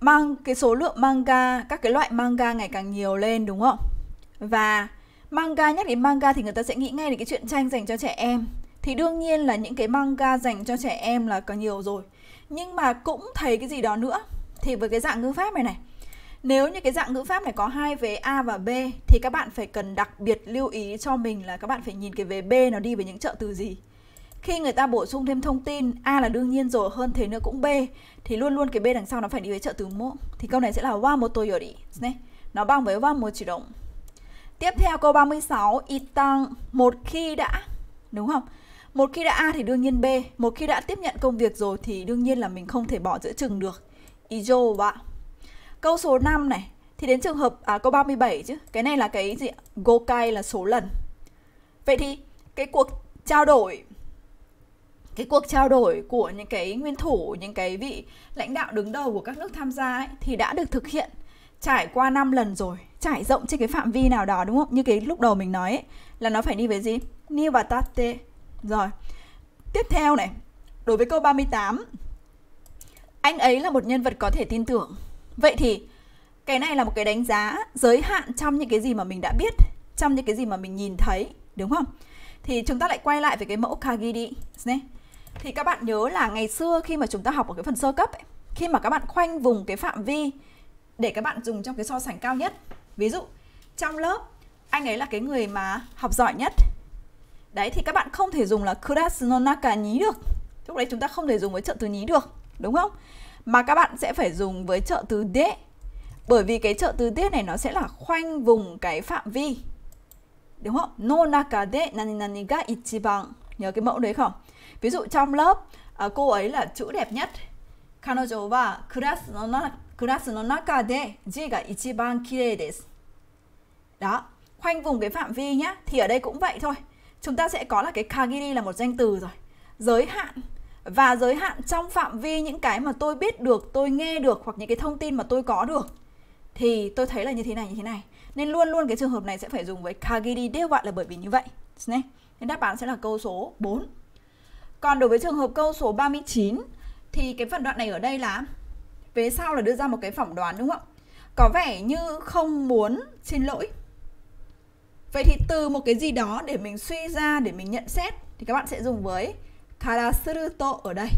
mang, cái số lượng manga, các cái loại manga ngày càng nhiều lên, đúng không? Và manga, nhắc đến manga thì người ta sẽ nghĩ ngay đến cái chuyện tranh dành cho trẻ em thì đương nhiên là những cái manga dành cho trẻ em là có nhiều rồi. Nhưng mà cũng thấy cái gì đó nữa. Thì với cái dạng ngữ pháp này này, nếu như cái dạng ngữ pháp này có hai vế A và B, thì các bạn phải cần đặc biệt lưu ý cho mình là các bạn phải nhìn cái vế B nó đi với những trợ từ gì. Khi người ta bổ sung thêm thông tin, A là đương nhiên rồi, hơn thế nữa cũng B, thì luôn luôn cái B đằng sau nó phải đi với trợ từ mo thì câu này sẽ là wa moto yori này nó bằng với wa mochiron tiếp theo câu 36 itang, một khi đã, đúng không? Một khi đã A thì đương nhiên B một khi đã tiếp nhận công việc rồi thì đương nhiên là mình không thể bỏ giữa chừng được ijo bạn câu số 5 này thì đến trường hợp à, câu 37 chứ cái này là cái gì gokai là số lần vậy thì cái cuộc trao đổi cái cuộc trao đổi của những cái nguyên thủ, những cái vị lãnh đạo đứng đầu của các nước tham gia ấy, thì đã được thực hiện trải qua 5 lần rồi, trải rộng trên cái phạm vi nào đó đúng không? Như cái lúc đầu mình nói ấy, là nó phải đi với gì? niwatate. Rồi. Tiếp theo này, đối với câu 38. Anh ấy là một nhân vật có thể tin tưởng. Vậy thì cái này là một cái đánh giá giới hạn trong những cái gì mà mình đã biết, trong những cái gì mà mình nhìn thấy, đúng không? Thì chúng ta lại quay lại với cái mẫu Kagiri. Này thì các bạn nhớ là ngày xưa khi mà chúng ta học ở cái phần sơ cấp ấy, khi mà các bạn khoanh vùng cái phạm vi để các bạn dùng trong cái so sánh cao nhất ví dụ trong lớp anh ấy là cái người mà học giỏi nhất đấy, thì các bạn không thể dùng là kurasu no naka ni được. Lúc đấy chúng ta không thể dùng với trợ từ nhí được, đúng không? Mà các bạn sẽ phải dùng với trợ từ de bởi vì cái trợ từ de này nó sẽ là khoanh vùng cái phạm vi, đúng không? No naka de nani nani ga ichiban. Nhớ cái mẫu đấy không? Ví dụ trong lớp à, cô ấy là chữ đẹp nhất. Kanojo wa class no na class no naka de, ji ga ichiban kirei desu. Đó, khoanh vùng cái phạm vi nhá. Thì ở đây cũng vậy thôi chúng ta sẽ có là cái kagiri là một danh từ rồi. Giới hạn. Và giới hạn trong phạm vi những cái mà tôi biết được, tôi nghe được hoặc những cái thông tin mà tôi có được. Thì tôi thấy là như thế này, như thế này. Nên luôn luôn cái trường hợp này sẽ phải dùng với kagiri đều gọi là bởi vì như vậy. Nên đáp án sẽ là câu số 4 còn đối với trường hợp câu số 39 thì cái phần đoạn này ở đây là về sau là đưa ra một cái phỏng đoán, đúng không ạ? Có vẻ như không muốn xin lỗi. Vậy thì từ một cái gì đó để mình suy ra, để mình nhận xét, thì các bạn sẽ dùng với karasuruto ở đây.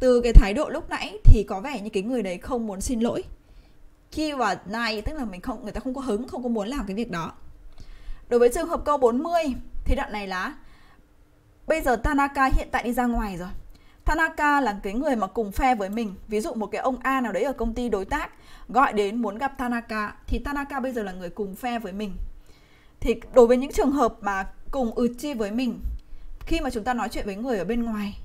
từ cái thái độ lúc nãy thì có vẻ như cái người đấy không muốn xin lỗi. Khi và này, tức là mình không, người ta không có hứng, không có muốn làm cái việc đó. Đối với trường hợp câu 40 thì đoạn này là, bây giờ Tanaka hiện tại đi ra ngoài rồi. Tanaka là cái người mà cùng phe với mình. Ví dụ một cái ông A nào đấy ở công ty đối tác gọi đến muốn gặp Tanaka, thì Tanaka bây giờ là người cùng phe với mình thì đối với những trường hợp mà cùng Uchi với mình khi mà chúng ta nói chuyện với người ở bên ngoài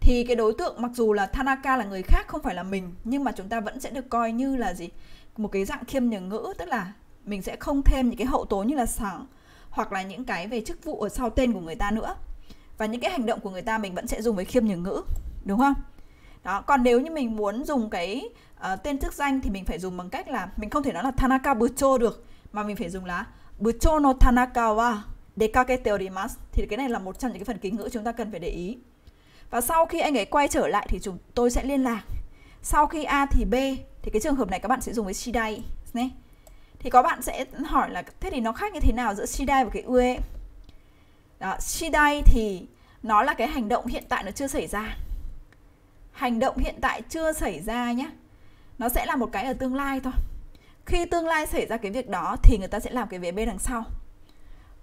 thì cái đối tượng mặc dù là Tanaka là người khác không phải là mình nhưng mà chúng ta vẫn sẽ được coi như là gì? Một cái dạng khiêm nhường ngữ tức là mình sẽ không thêm những cái hậu tố như là sẵn hoặc là những cái về chức vụ ở sau tên của người ta nữa. Và những cái hành động của người ta mình vẫn sẽ dùng với khiêm nhường ngữ đúng không? Đó còn nếu như mình muốn dùng cái uh, tên chức danh thì mình phải dùng bằng cách là mình không thể nói là Tanaka Bucho được mà mình phải dùng là Bucho no Tanaka wa dekakete orimasu. Thì cái này là một trong những cái phần kính ngữ chúng ta cần phải để ý. Và sau khi anh ấy quay trở lại thì chúng tôi sẽ liên lạc. Sau khi A thì B, thì cái trường hợp này các bạn sẽ dùng với shidai, nhé. Thì có bạn sẽ hỏi là, thế thì nó khác như thế nào giữa shidai và cái ue đó, shidai thì nó là cái hành động hiện tại nó chưa xảy ra. Hành động hiện tại chưa xảy ra nhé. Nó sẽ là một cái ở tương lai thôi khi tương lai xảy ra cái việc đó thì người ta sẽ làm cái vế bên đằng sau.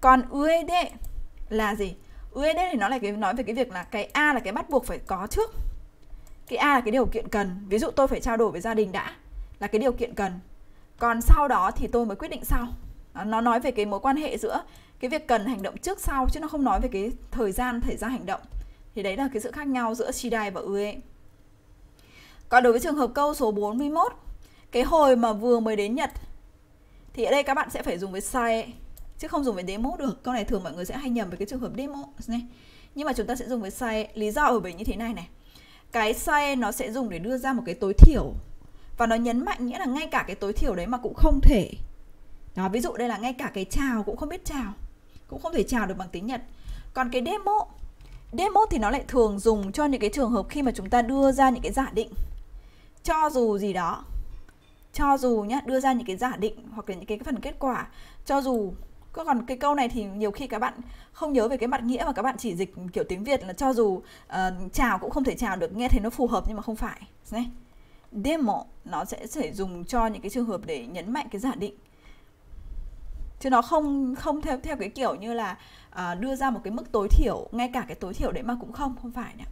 Còn UED là gì? UED thì nó là cái, nói về cái việc là cái A là cái bắt buộc phải có trước. Cái A là cái điều kiện cần. Ví dụ tôi phải trao đổi với gia đình đã, là cái điều kiện cần. Còn sau đó thì tôi mới quyết định sau. Nó nói về cái mối quan hệ giữa cái việc cần hành động trước sau chứ nó không nói về cái thời gian xảy ra hành động. Thì đấy là cái sự khác nhau giữa Shidai và UE còn đối với trường hợp câu số 41 cái hồi mà vừa mới đến Nhật thì ở đây các bạn sẽ phải dùng với sai chứ không dùng với demo được. Câu này thường mọi người sẽ hay nhầm với cái trường hợp demo, này. Nhưng mà chúng ta sẽ dùng với sai lý do ở bởi như thế này này. Cái sai nó sẽ dùng để đưa ra một cái tối thiểu. Và nó nhấn mạnh nghĩa là ngay cả cái tối thiểu đấy mà cũng không thể. Đó, ví dụ đây là ngay cả cái chào cũng không biết chào, cũng không thể chào được bằng tiếng Nhật. Còn cái demo demo thì nó lại thường dùng cho những cái trường hợp khi mà chúng ta đưa ra những cái giả định. Cho dù gì đó cho dù nhá đưa ra những cái giả định hoặc là những cái phần kết quả cho dù còn cái câu này thì nhiều khi các bạn không nhớ về cái mặt nghĩa mà các bạn chỉ dịch kiểu tiếng Việt là cho dù uh, chào cũng không thể chào được nghe thấy nó phù hợp nhưng mà không phải Đấy. demo nó sẽ sử dùng cho những cái trường hợp để nhấn mạnh cái giả định. Chứ nó không không theo theo cái kiểu như là uh, đưa ra một cái mức tối thiểu ngay cả cái tối thiểu đấy mà cũng không không phải nữa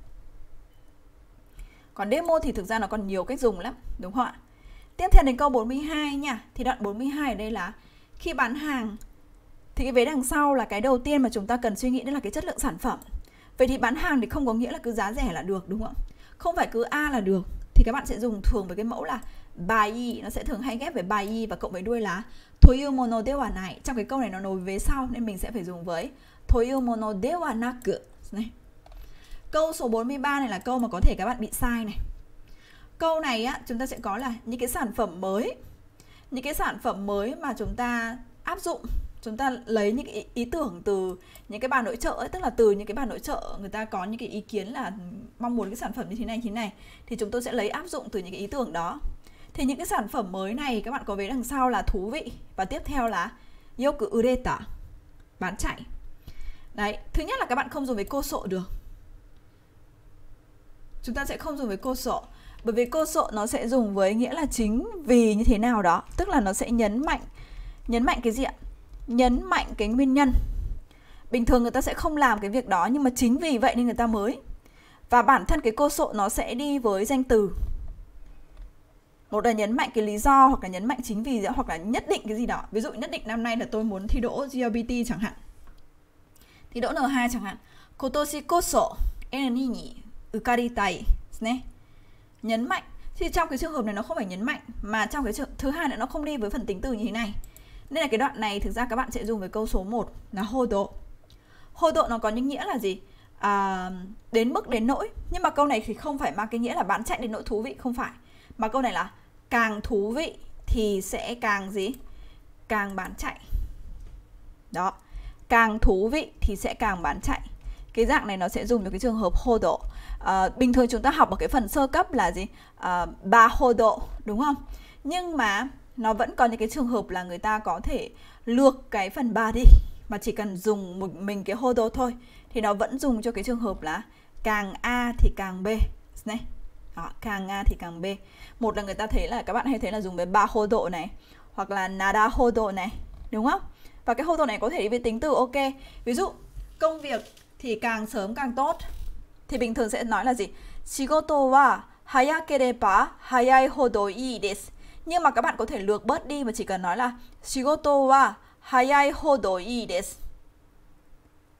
còn demo thì thực ra nó còn nhiều cách dùng lắm đúng không ạ? Tiếp theo đến câu 42 nha. Thì đoạn 42 ở đây là khi bán hàng, thì cái vế đằng sau là cái đầu tiên mà chúng ta cần suy nghĩ đó là cái chất lượng sản phẩm. Vậy thì bán hàng thì không có nghĩa là cứ giá rẻ là được, đúng không không phải cứ a là được, thì các bạn sẽ dùng thường với cái mẫu là bài nó sẽ thường hay ghép với bài và cộng với đuôi là toyu mono dewa này trong cái câu này nó nối vế sau nên mình sẽ phải dùng với toyu mono dewa naku này. Câu số 43 này là câu mà có thể các bạn bị sai này câu này á chúng ta sẽ có là những cái sản phẩm mới. Những cái sản phẩm mới mà chúng ta áp dụng chúng ta lấy những cái ý, tưởng từ những cái bà nội trợ ấy, tức là từ những cái bà nội trợ người ta có những cái ý kiến là mong muốn cái sản phẩm như thế này như thế này thì chúng tôi sẽ lấy áp dụng từ những cái ý tưởng đó. Thì những cái sản phẩm mới này các bạn có vế đằng sau là thú vị và tiếp theo là yoku ureta bán chạy. Đấy thứ nhất là các bạn không dùng với cô sộ được. Chúng ta sẽ không dùng với cô sộ bởi vì cô sộ nó sẽ dùng với nghĩa là chính vì như thế nào đó. Tức là nó sẽ nhấn mạnh nhấn mạnh cái gì ạ? Nhấn mạnh cái nguyên nhân. Bình thường người ta sẽ không làm cái việc đó nhưng mà chính vì vậy nên người ta mới. Và bản thân cái cô sộ nó sẽ đi với danh từ. Một là nhấn mạnh cái lý do hoặc là nhấn mạnh chính vì hoặc là nhất định cái gì đó. Ví dụ nhất định năm nay là tôi muốn thi đỗ GLBT chẳng hạn. Thi đỗ N2 chẳng hạn. Kotoshi koso eni ni, ukaritai nhấn mạnh. Thì trong cái trường hợp này nó không phải nhấn mạnh mà trong cái trường thứ hai nữa nó không đi với phần tính từ như thế này. Nên là cái đoạn này thực ra các bạn sẽ dùng với câu số 1 là hô độ. Hô độ nó có những nghĩa là gì? À, đến mức đến nỗi. Nhưng mà câu này thì không phải mang cái nghĩa là bán chạy đến nỗi thú vị không phải. Mà câu này là càng thú vị thì sẽ càng gì? Càng bán chạy. Đó. Càng thú vị thì sẽ càng bán chạy cái dạng này nó sẽ dùng cho cái trường hợp hô độ. À, bình thường chúng ta học ở cái phần sơ cấp là gì? À, ba hô độ đúng không? Nhưng mà nó vẫn có những cái trường hợp là người ta có thể lược cái phần ba đi mà chỉ cần dùng một mình cái hô độ thôi thì nó vẫn dùng cho cái trường hợp là càng a thì càng b. Này đó, càng a thì càng b. Một là người ta thấy là các bạn hay thấy là dùng với ba hô độ này hoặc là nada hô độ này đúng không? Và cái hô độ này có thể đi với tính từ ok. Ví dụ công việc thì càng sớm càng tốt. Thì bình thường sẽ nói là gì? Shigoto wa hayakereba hayai hodo ii desu. Nhưng mà các bạn có thể lược bớt đi và chỉ cần nói là shigoto wa hayai hodo ii desu.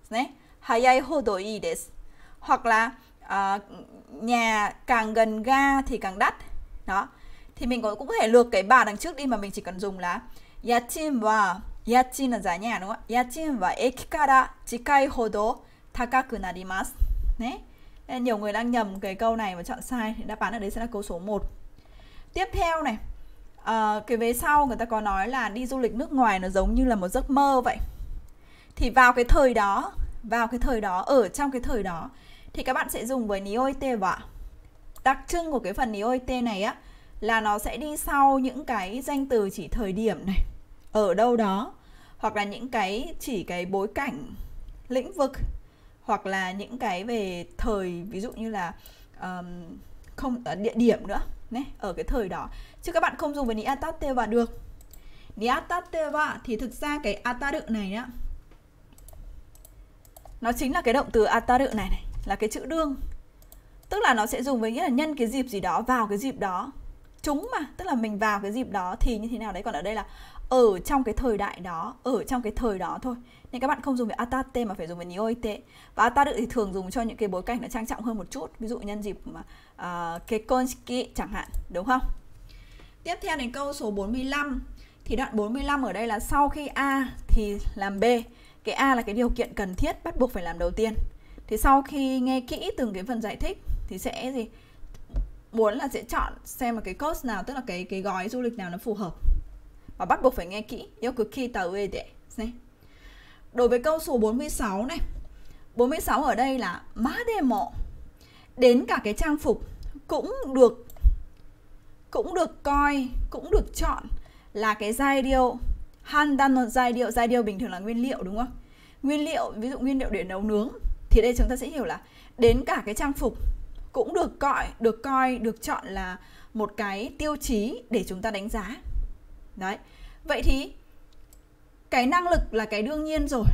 Đấy, hayai hodo ii desu. Hoặc là uh, nhà càng gần ga thì càng đắt. Đó. Thì mình cũng có thể lược cái bà đằng trước đi mà mình chỉ cần dùng là yachin wa. Yachin là giá nhà đúng không ạ? Yachin wa eki kara chikai hodo takaku narimasu Đấy. nhiều người đang nhầm cái câu này và chọn sai thì đáp án ở đây sẽ là câu số 1 tiếp theo này à, cái về sau người ta có nói là đi du lịch nước ngoài nó giống như là một giấc mơ vậy. Thì vào cái thời đó vào cái thời đó ở trong cái thời đó thì các bạn sẽ dùng với nioite và đặc trưng của cái phần nioite này á là nó sẽ đi sau những cái danh từ chỉ thời điểm này ở đâu đó hoặc là những cái chỉ cái bối cảnh lĩnh vực hoặc là những cái về thời ví dụ như là um, không ờ, địa điểm nữa đấy ở cái thời đó. Chứ các bạn không dùng với ni atate và được. Ni atate và thì thực ra cái ataru này á nó chính là cái động từ ataru này này là cái chữ đương. Tức là nó sẽ dùng với nghĩa là nhân cái dịp gì đó vào cái dịp đó. Chúng mà tức là mình vào cái dịp đó thì như thế nào đấy. Còn ở đây là ở trong cái thời đại đó ở trong cái thời đó thôi. Nên các bạn không dùng với atate mà phải dùng với nioite. Và atate thì thường dùng cho những cái bối cảnh nó trang trọng hơn một chút. Ví dụ nhân dịp mà à, uh, konski chẳng hạn đúng không? Tiếp theo đến câu số 45 thì đoạn 45 ở đây là sau khi a thì làm b. Cái a là cái điều kiện cần thiết bắt buộc phải làm đầu tiên. Thì sau khi nghe kỹ từng cái phần giải thích thì sẽ gì? Muốn là sẽ chọn xem là cái course nào tức là cái cái gói du lịch nào nó phù hợp và bắt buộc phải nghe kỹ yêu cực khi tàu để đối với câu số 46 này 46 ở đây là má demo đến cả cái trang phục cũng được cũng được coi, cũng được chọn là cái giai điệu handan, giai điệu giai điệu bình thường là nguyên liệu, đúng không? Nguyên liệu, ví dụ nguyên liệu để nấu nướng, thì đây chúng ta sẽ hiểu là đến cả cái trang phục cũng được coi được coi, được chọn là một cái tiêu chí để chúng ta đánh giá đấy. Vậy thì cái năng lực là cái đương nhiên rồi,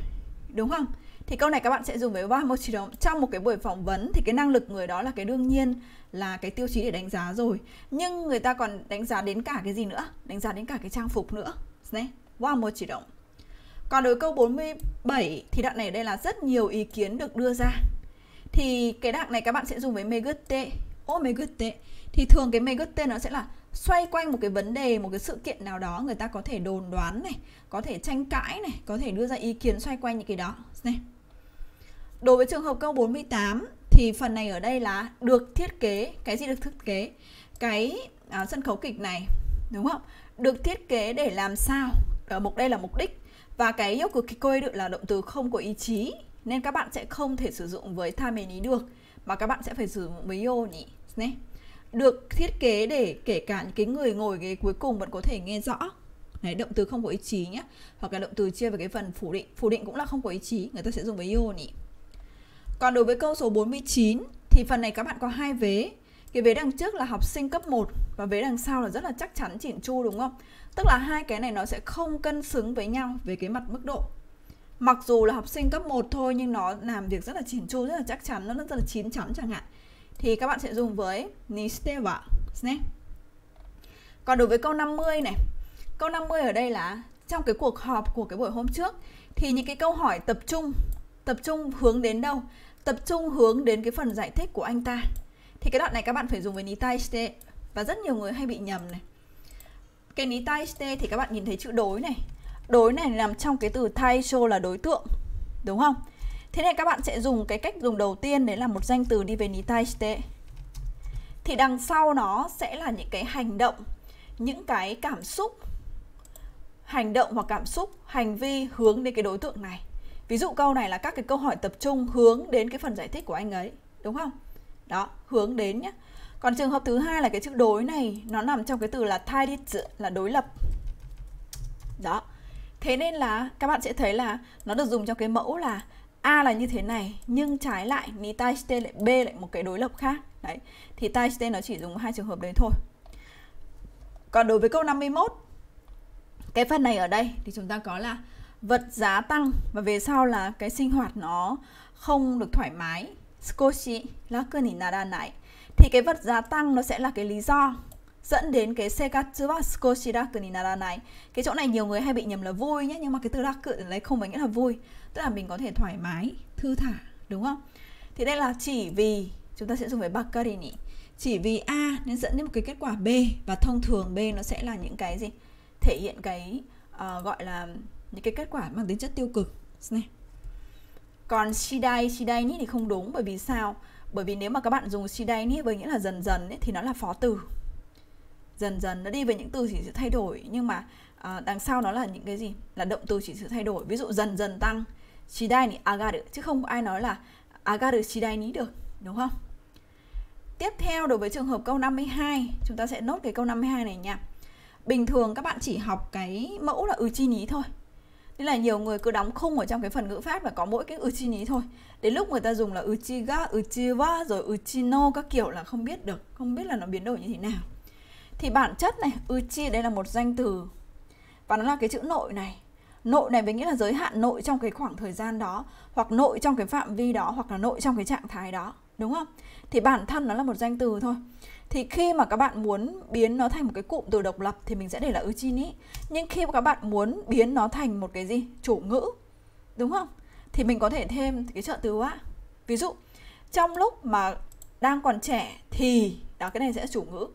đúng không? Thì câu này các bạn sẽ dùng với ba một chỉ trong một cái buổi phỏng vấn thì cái năng lực người đó là cái đương nhiên, là cái tiêu chí để đánh giá rồi. Nhưng người ta còn đánh giá đến cả cái gì nữa? Đánh giá đến cả cái trang phục nữa. Đấy qua một chỉ động. Còn đối câu 47 thì đoạn này đây là rất nhiều ý kiến được đưa ra. Thì cái đoạn này các bạn sẽ dùng với megute ô megute thì thường cái megute nó sẽ là xoay quanh một cái vấn đề một cái sự kiện nào đó người ta có thể đồn đoán này có thể tranh cãi này có thể đưa ra ý kiến xoay quanh những cái đó. Này đối với trường hợp câu 48 thì phần này ở đây là được thiết kế cái gì được thiết kế? Cái à, sân khấu kịch này đúng không? Được thiết kế để làm sao? Ở mục đây là mục đích. Và cái yêu của kikoi được là động từ không có ý chí nên các bạn sẽ không thể sử dụng với tham ý được mà các bạn sẽ phải sử dụng với yo nhỉ nhé được thiết kế để kể cả những cái người ngồi ghế cuối cùng vẫn có thể nghe rõ. Đấy, động từ không có ý chí nhé hoặc là động từ chia vào cái phần phủ định. Phủ định cũng là không có ý chí người ta sẽ dùng với yo nhỉ còn đối với câu số 49 thì phần này các bạn có hai vế. Cái vế đằng trước là học sinh cấp 1 và vế đằng sau là rất là chắc chắn chỉn chu đúng không? Tức là hai cái này nó sẽ không cân xứng với nhau về cái mặt mức độ. Mặc dù là học sinh cấp 1 thôi nhưng nó làm việc rất là chỉn chu rất là chắc chắn nó rất là chín chắn chẳng hạn thì các bạn sẽ dùng với nisteva nhé. Còn đối với câu 50 này, câu 50 ở đây là trong cái cuộc họp của cái buổi hôm trước thì những cái câu hỏi tập trung tập trung hướng đến đâu? Tập trung hướng đến cái phần giải thích của anh ta. Thì cái đoạn này các bạn phải dùng với nitaiste và rất nhiều người hay bị nhầm này. Cái nitaiste thì các bạn nhìn thấy chữ đối này. Đối này nằm trong cái từ taisho là đối tượng. Đúng không? Thế nên các bạn sẽ dùng cái cách dùng đầu tiên đấy là một danh từ đi về nitaiste. Thì đằng sau nó sẽ là những cái hành động, những cái cảm xúc hành động hoặc cảm xúc, hành vi hướng đến cái đối tượng này. Ví dụ câu này là các cái câu hỏi tập trung hướng đến cái phần giải thích của anh ấy, đúng không? Đó, hướng đến nhé. Còn trường hợp thứ hai là cái chữ đối này nó nằm trong cái từ là taiditsu là đối lập. Đó. Thế nên là các bạn sẽ thấy là nó được dùng trong cái mẫu là A là như thế này, nhưng trái lại ní tai T lại B lại một cái đối lập khác. Đấy, thì tai T nó chỉ dùng hai trường hợp đấy thôi. Còn đối với câu 51 cái phần này ở đây thì chúng ta có là vật giá tăng và về sau là cái sinh hoạt nó không được thoải mái. Skoshi laku ni naranai thì cái vật giá tăng nó sẽ là cái lý do dẫn đến cái sekatsu wa skoshi raku ni naranai cái chỗ này nhiều người hay bị nhầm là vui nhé, nhưng mà cái từ raku ở đây không phải nghĩa là vui tức là mình có thể thoải mái thư thả đúng không? Thì đây là chỉ vì chúng ta sẽ dùng với bakari chỉ vì a nên dẫn đến một cái kết quả b và thông thường b nó sẽ là những cái gì? Thể hiện cái uh, gọi là những cái kết quả mang tính chất tiêu cực. Này. Còn shidai shidai ni thì không đúng bởi vì sao? Bởi vì nếu mà các bạn dùng shidai ni với nghĩa là dần dần ấy, thì nó là phó từ. Dần dần nó đi về những từ chỉ sự thay đổi nhưng mà uh, đằng sau nó là những cái gì? Là động từ chỉ sự thay đổi. Ví dụ dần dần tăng shidai ni agaru chứ không ai nói là agaru shidai ni được, đúng không? Tiếp theo, đối với trường hợp câu 52 chúng ta sẽ nốt cái câu 52 này nha. Bình thường các bạn chỉ học cái mẫu là uchi chi thôi. Nên là nhiều người cứ đóng khung ở trong cái phần ngữ pháp và có mỗi cái uchi chi thôi. Đến lúc người ta dùng là uchi chi ga, uchi chi wa, rồi uchi chi no các kiểu là không biết được, không biết là nó biến đổi như thế nào. Thì bản chất này, uchi đây là một danh từ và nó là cái chữ nội này nội này với nghĩa là giới hạn nội trong cái khoảng thời gian đó, hoặc nội trong cái phạm vi đó, hoặc là nội trong cái trạng thái đó, đúng không? Thì bản thân nó là một danh từ thôi. Thì khi mà các bạn muốn biến nó thành một cái cụm từ độc lập thì mình sẽ để là uchini. Nhưng khi mà các bạn muốn biến nó thành một cái gì? Chủ ngữ, đúng không? Thì mình có thể thêm cái trợ từ á. Ví dụ, trong lúc mà đang còn trẻ thì, đó, cái này sẽ là chủ ngữ.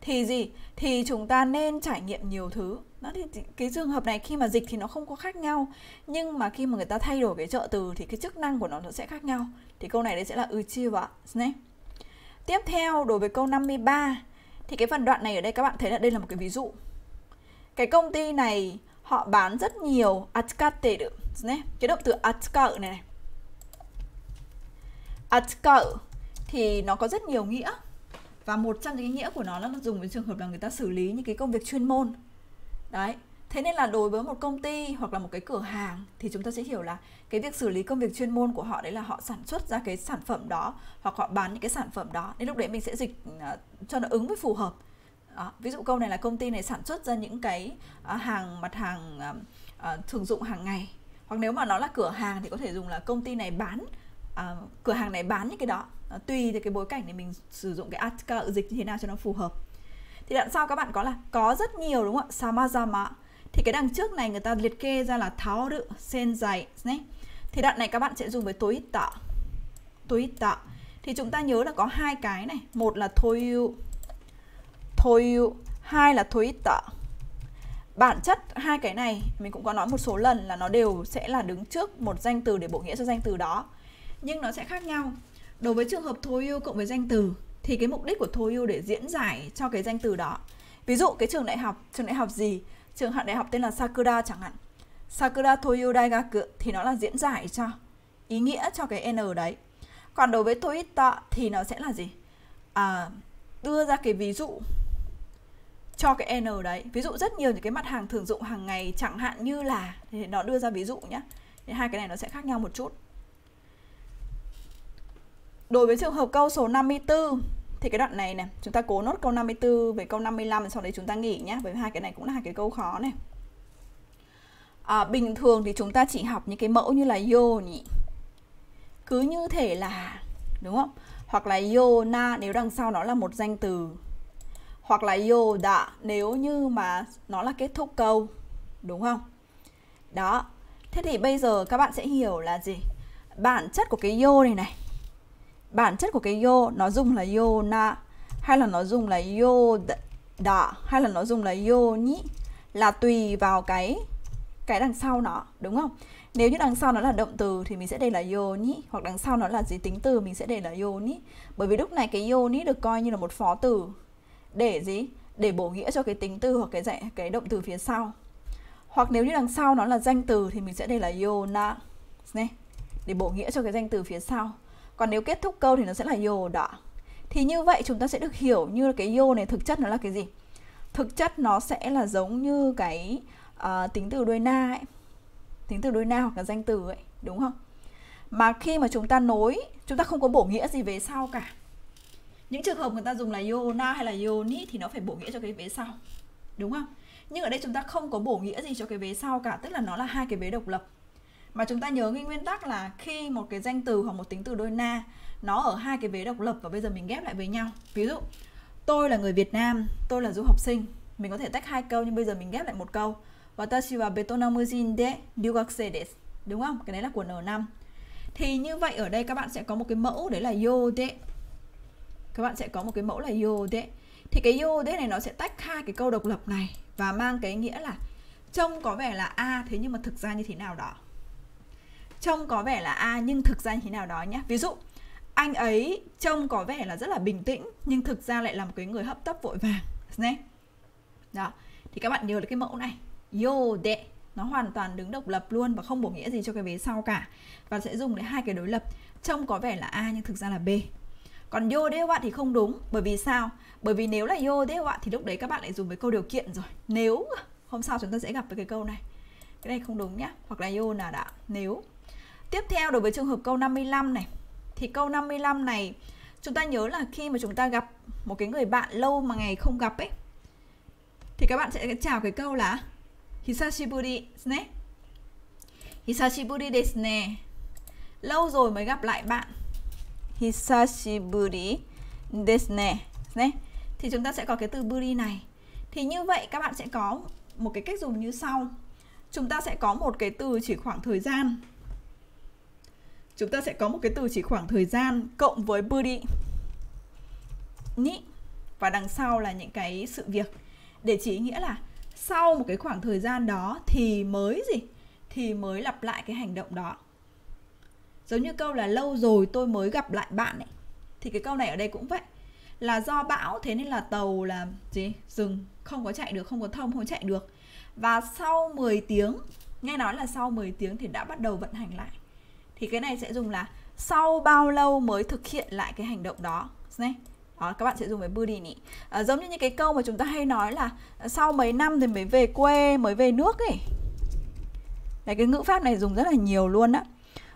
Thì gì? Thì chúng ta nên trải nghiệm nhiều thứ nó thì cái trường hợp này khi mà dịch thì nó không có khác nhau, nhưng mà khi mà người ta thay đổi cái trợ từ thì cái chức năng của nó nó sẽ khác nhau thì câu này đấy sẽ là ừ, uchiwa nhé Tiếp theo, đối với câu 53 thì cái phần đoạn này ở đây các bạn thấy là đây là một cái ví dụ. Cái công ty này, họ bán rất nhiều atsukateru Cái động từ atsukau này này. Atsukau thì nó có rất nhiều nghĩa. Và một trong những nghĩa của nó là nó dùng với trường hợp là người ta xử lý những cái công việc chuyên môn. Đấy, Thế nên là đối với một công ty hoặc là một cái cửa hàng thì chúng ta sẽ hiểu là cái việc xử lý công việc chuyên môn của họ đấy là họ sản xuất ra cái sản phẩm đó hoặc họ bán những cái sản phẩm đó. Nên lúc đấy mình sẽ dịch à, cho nó ứng với phù hợp. Đó. Ví dụ câu này là công ty này sản xuất ra những cái à, hàng mặt hàng à, thường dụng hàng ngày. Hoặc nếu mà nó là cửa hàng thì có thể dùng là công ty này bán à, cửa hàng này bán những cái đó. à, tùy thì cái bối cảnh thì mình sử dụng cái article dịch như thế nào cho nó phù hợp. Thì đằng sau các bạn có là có rất nhiều, đúng không ạ? Samazama. Thì cái đằng trước này người ta liệt kê ra là tháo rự sen dày, nhé. Thì đoạn này các bạn sẽ dùng với tối tạ. Tối tạ. Thì chúng ta nhớ là có hai cái này. Một là thôi ưu. Thôi ưu. Hai là thối tạ. Bản chất hai cái này, mình cũng có nói một số lần là nó đều sẽ là đứng trước một danh từ để bổ nghĩa cho danh từ đó. Nhưng nó sẽ khác nhau. Đối với trường hợp thôi ưu cộng với danh từ thì cái mục đích của thôi ưu để diễn giải cho cái danh từ đó. Ví dụ cái trường đại học trường đại học gì? Trường học đại học tên là Sakura chẳng hạn. Sakura Toyo Daigaku thì nó là diễn giải cho ý nghĩa cho cái N đấy. Còn đối với Toyota thì nó sẽ là gì? À, đưa ra cái ví dụ cho cái N đấy. Ví dụ rất nhiều những cái mặt hàng thường dụng hàng ngày chẳng hạn như là thì nó đưa ra ví dụ nhé thì hai cái này nó sẽ khác nhau một chút. Đối với trường hợp câu số 54 thì cái đoạn này này chúng ta cố nốt câu 54 về câu 55 sau đấy chúng ta nghỉ nhé bởi vì hai cái này cũng là hai cái câu khó này. À, bình thường thì chúng ta chỉ học những cái mẫu như là yo nhỉ. Cứ như thể là đúng không? Hoặc là yo na nếu đằng sau nó là một danh từ. Hoặc là yo đã nếu như mà nó là kết thúc câu đúng không? Đó. Thế thì bây giờ các bạn sẽ hiểu là gì? Bản chất của cái yo này này bản chất của cái yo nó dùng là yo na, hay là nó dùng là yo da hay là nó dùng là yo nhĩ, là tùy vào cái cái đằng sau nó, đúng không? Nếu như đằng sau nó là động từ thì mình sẽ để là yo nhĩ, hoặc đằng sau nó là gì tính từ mình sẽ để là yo nhĩ. Bởi vì lúc này cái yo nhĩ được coi như là một phó từ để gì? Để bổ nghĩa cho cái tính từ hoặc cái dạy cái động từ phía sau. Hoặc nếu như đằng sau nó là danh từ thì mình sẽ để là yo na để bổ nghĩa cho cái danh từ phía sau còn nếu kết thúc câu thì nó sẽ là yo đó. Thì như vậy chúng ta sẽ được hiểu như cái yo này thực chất nó là cái gì. Thực chất nó sẽ là giống như cái uh, tính từ đuôi na ấy. Tính từ đuôi na hoặc là danh từ ấy đúng không? Mà khi mà chúng ta nối chúng ta không có bổ nghĩa gì về sau cả. Những trường hợp người ta dùng là yona hay là yoni thì nó phải bổ nghĩa cho cái vế sau đúng không? Nhưng ở đây chúng ta không có bổ nghĩa gì cho cái vế sau cả tức là nó là hai cái vế độc lập mà chúng ta nhớ cái nguyên tắc là khi một cái danh từ hoặc một tính từ đôi na, nó ở hai cái vế độc lập và bây giờ mình ghép lại với nhau. Ví dụ, tôi là người Việt Nam, tôi là du học sinh. Mình có thể tách hai câu nhưng bây giờ mình ghép lại một câu. Watashi wa Betonamujin de ryugakusei desu. Đúng không? Cái đấy là của N5 thì như vậy ở đây các bạn sẽ có một cái mẫu đấy là yo de. Các bạn sẽ có một cái mẫu là yo de. Thì cái yo de này nó sẽ tách hai cái câu độc lập này và mang cái nghĩa là trông có vẻ là a, thế nhưng mà thực ra như thế nào đó trông có vẻ là a nhưng thực ra như thế nào đó nhé ví dụ, anh ấy trông có vẻ là rất là bình tĩnh, nhưng thực ra lại là một cái người hấp tấp vội vàng nhé đó, thì các bạn nhớ được cái mẫu này. Yo đệ nó hoàn toàn đứng độc lập luôn và không bổ nghĩa gì cho cái vế sau cả. Và sẽ dùng để hai cái đối lập. Trông có vẻ là a, nhưng thực ra là b. Còn yo de wa thì không đúng, bởi vì sao? Bởi vì nếu là yo de wa thì lúc đấy các bạn lại dùng với câu điều kiện rồi. Nếu, hôm sau chúng ta sẽ gặp với cái câu này. Cái này không đúng nhá. Hoặc là yo là đã nếu tiếp theo đối với trường hợp câu 55 này. Thì câu 55 này, chúng ta nhớ là khi mà chúng ta gặp một cái người bạn lâu mà ngày không gặp ấy, thì các bạn sẽ chào cái câu là Hisashiburi ne Hisashiburi desu ne Lâu rồi mới gặp lại bạn. Hisashiburi desu ne ne Thì chúng ta sẽ có cái từ buri này. Thì như vậy các bạn sẽ có một cái cách dùng như sau. Chúng ta sẽ có một cái từ chỉ khoảng thời gian chúng ta sẽ có một cái từ chỉ khoảng thời gian cộng với buri ni, và đằng sau là những cái sự việc. Để chỉ nghĩa là sau một cái khoảng thời gian đó thì mới gì? Thì mới lặp lại cái hành động đó. Giống như câu là lâu rồi tôi mới gặp lại bạn ấy. Thì cái câu này ở đây cũng vậy. Là do bão, thế nên là tàu là gì? Dừng, không có chạy được, không có thông, không chạy được. Và sau 10 tiếng, nghe nói là sau 10 tiếng thì đã bắt đầu vận hành lại thì cái này sẽ dùng là sau bao lâu mới thực hiện lại cái hành động đó này đó các bạn sẽ dùng với budini à, ờ, giống như những cái câu mà chúng ta hay nói là ờ, sau mấy năm thì mới về quê mới về nước ấy. Đấy, cái ngữ pháp này dùng rất là nhiều luôn á.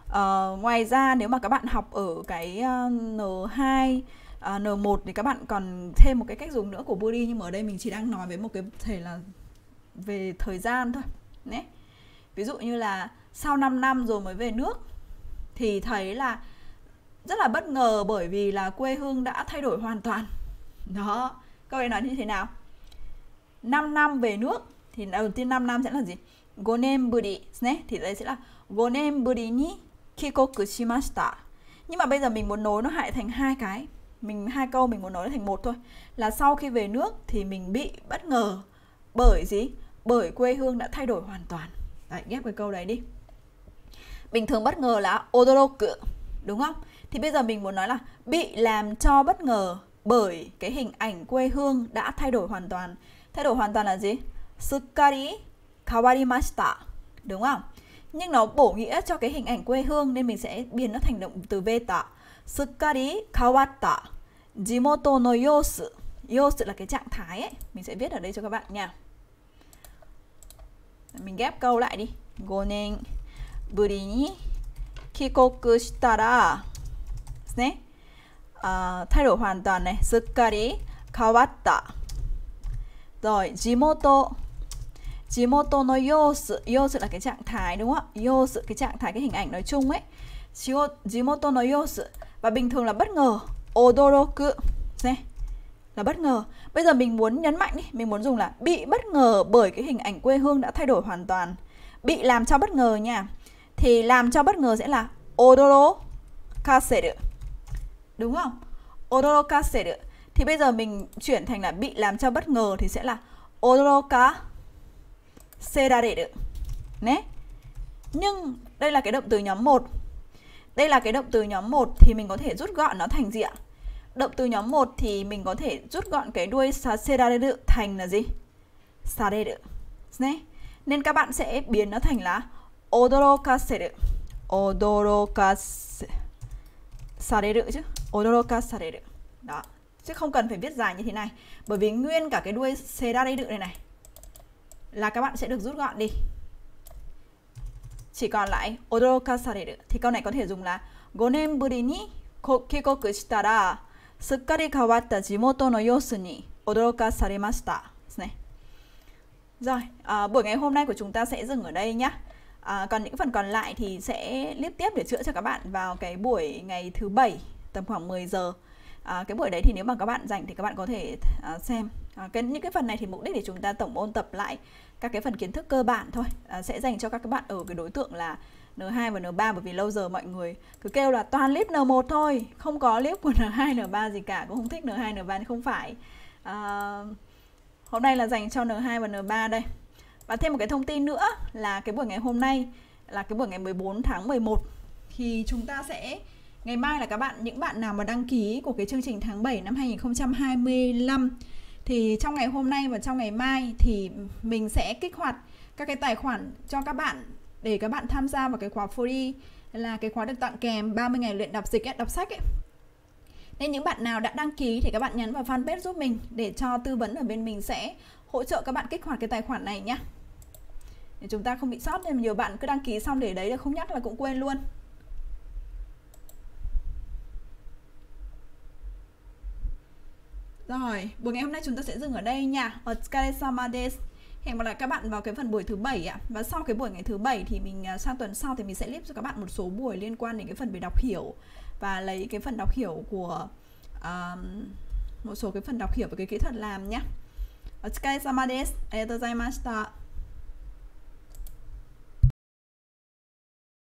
À, ngoài ra nếu mà các bạn học ở cái N2 N1 thì các bạn còn thêm một cái cách dùng nữa của Budi nhưng mà ở đây mình chỉ đang nói với một cái thể là về thời gian thôi Đấy. ví dụ như là sau 5 năm rồi mới về nước thì thấy là rất là bất ngờ bởi vì là quê hương đã thay đổi hoàn toàn. Đó câu này nói như thế nào? 5 năm về nước thì đầu tiên 5 năm sẽ là gì? Gonen buri ne thì đây sẽ là gonen buri ni kikoku shimashita nhưng mà bây giờ mình muốn nối nó hại thành hai cái. Mình, hai câu mình muốn nói thành một thôi. Là sau khi về nước thì mình bị bất ngờ bởi gì? Bởi quê hương đã thay đổi hoàn toàn. Đấy, ghép cái câu đấy đi bình thường bất ngờ là odoroku, đúng không? Thì bây giờ mình muốn nói là bị làm cho bất ngờ bởi cái hình ảnh quê hương đã thay đổi hoàn toàn. Thay đổi hoàn toàn là gì? Sukari kawarimashita, đúng không? Nhưng nó bổ nghĩa cho cái hình ảnh quê hương nên mình sẽ biến nó thành động từ beta sukari kawatta, jimoto no yosu. Yosu là cái trạng thái ấy. Mình sẽ viết ở đây cho các bạn nha. Mình ghép câu lại đi. Gonen ぶりに帰国したらですねあ態度 hoàn toàn này すっかり変わった rồi 地元地元の様子様子 là cái trạng thái đúng không ạ 様子 cái trạng thái cái hình ảnh nói chung ấy 地元の様子 và bình thường là bất ngờ odoroku này là bất ngờ bây giờ mình muốn nhấn mạnh đi mình muốn dùng là bị bất ngờ bởi cái hình ảnh quê hương đã thay đổi hoàn toàn bị làm cho bất ngờ nha thì làm cho bất ngờ sẽ là odoro kaseru. Đúng không? Odoro kaseru. Thì bây giờ mình chuyển thành là bị làm cho bất ngờ thì sẽ là odoroka serareru. Nè. Nhưng đây là cái động từ nhóm 1. Đây là cái động từ nhóm 1 thì mình có thể rút gọn nó thành gì ạ? Động từ nhóm 1 thì mình có thể rút gọn cái đuôi serareru thành là gì? Sareru. Nè. Nên các bạn sẽ biến nó thành là 驚かせる驚かせされる chứ 驚かされる đó chứ không cần phải viết dài như thế này bởi vì nguyên cả cái đuôi xê ra đây đự này này là các bạn sẽ được rút gọn đi chỉ còn lại odoroka sareru thì câu này có thể dùng là 5年ぶりに帰国したら すっかり変わった地元の様子に驚かされました。này. Rồi, à, buổi ngày hôm nay của chúng ta sẽ dừng ở đây nhé. À, còn những phần còn lại thì sẽ tiếp tiếp để chữa cho các bạn vào cái buổi ngày thứ bảy tầm khoảng 10 giờ. À, cái buổi đấy thì nếu mà các bạn rảnh thì các bạn có thể à, xem. À, cái những cái phần này thì mục đích để chúng ta tổng ôn tập lại các cái phần kiến thức cơ bản thôi. À, sẽ dành cho các các bạn ở cái đối tượng là N2 và N3 bởi vì lâu giờ mọi người cứ kêu là toàn clip N1 thôi, không có clip của N2, N3 gì cả, cũng không thích N2, N3 không phải. À, hôm nay là dành cho N2 và N3 đây. Và thêm một cái thông tin nữa là cái buổi ngày hôm nay là cái buổi ngày 14 tháng 11 thì chúng ta sẽ ngày mai là các bạn những bạn nào mà đăng ký của cái chương trình tháng 7 năm 2025 thì trong ngày hôm nay và trong ngày mai thì mình sẽ kích hoạt các cái tài khoản cho các bạn để các bạn tham gia vào cái khóa free là cái khóa được tặng kèm 30 ngày luyện đọc dịch ấy, đọc sách ấy. Nên những bạn nào đã đăng ký thì các bạn nhấn vào fanpage giúp mình để cho tư vấn ở bên mình sẽ hỗ trợ các bạn kích hoạt cái tài khoản này nhé. Để chúng ta không bị sót nên nhiều bạn cứ đăng ký xong để đấy là không nhắc là cũng quên luôn. Rồi, buổi ngày hôm nay chúng ta sẽ dừng ở đây nha. Otsukare-sama. Hẹn gặp lại các bạn vào cái phần buổi thứ bảy ạ. Và sau cái buổi ngày thứ bảy thì mình à, sang tuần sau thì mình sẽ clip cho các bạn một số buổi liên quan đến cái phần về đọc hiểu và lấy cái phần đọc hiểu của um, một số cái phần đọc hiểu về cái kỹ thuật làm nhé. Otsukare-sama. Arigatou gozaimashita.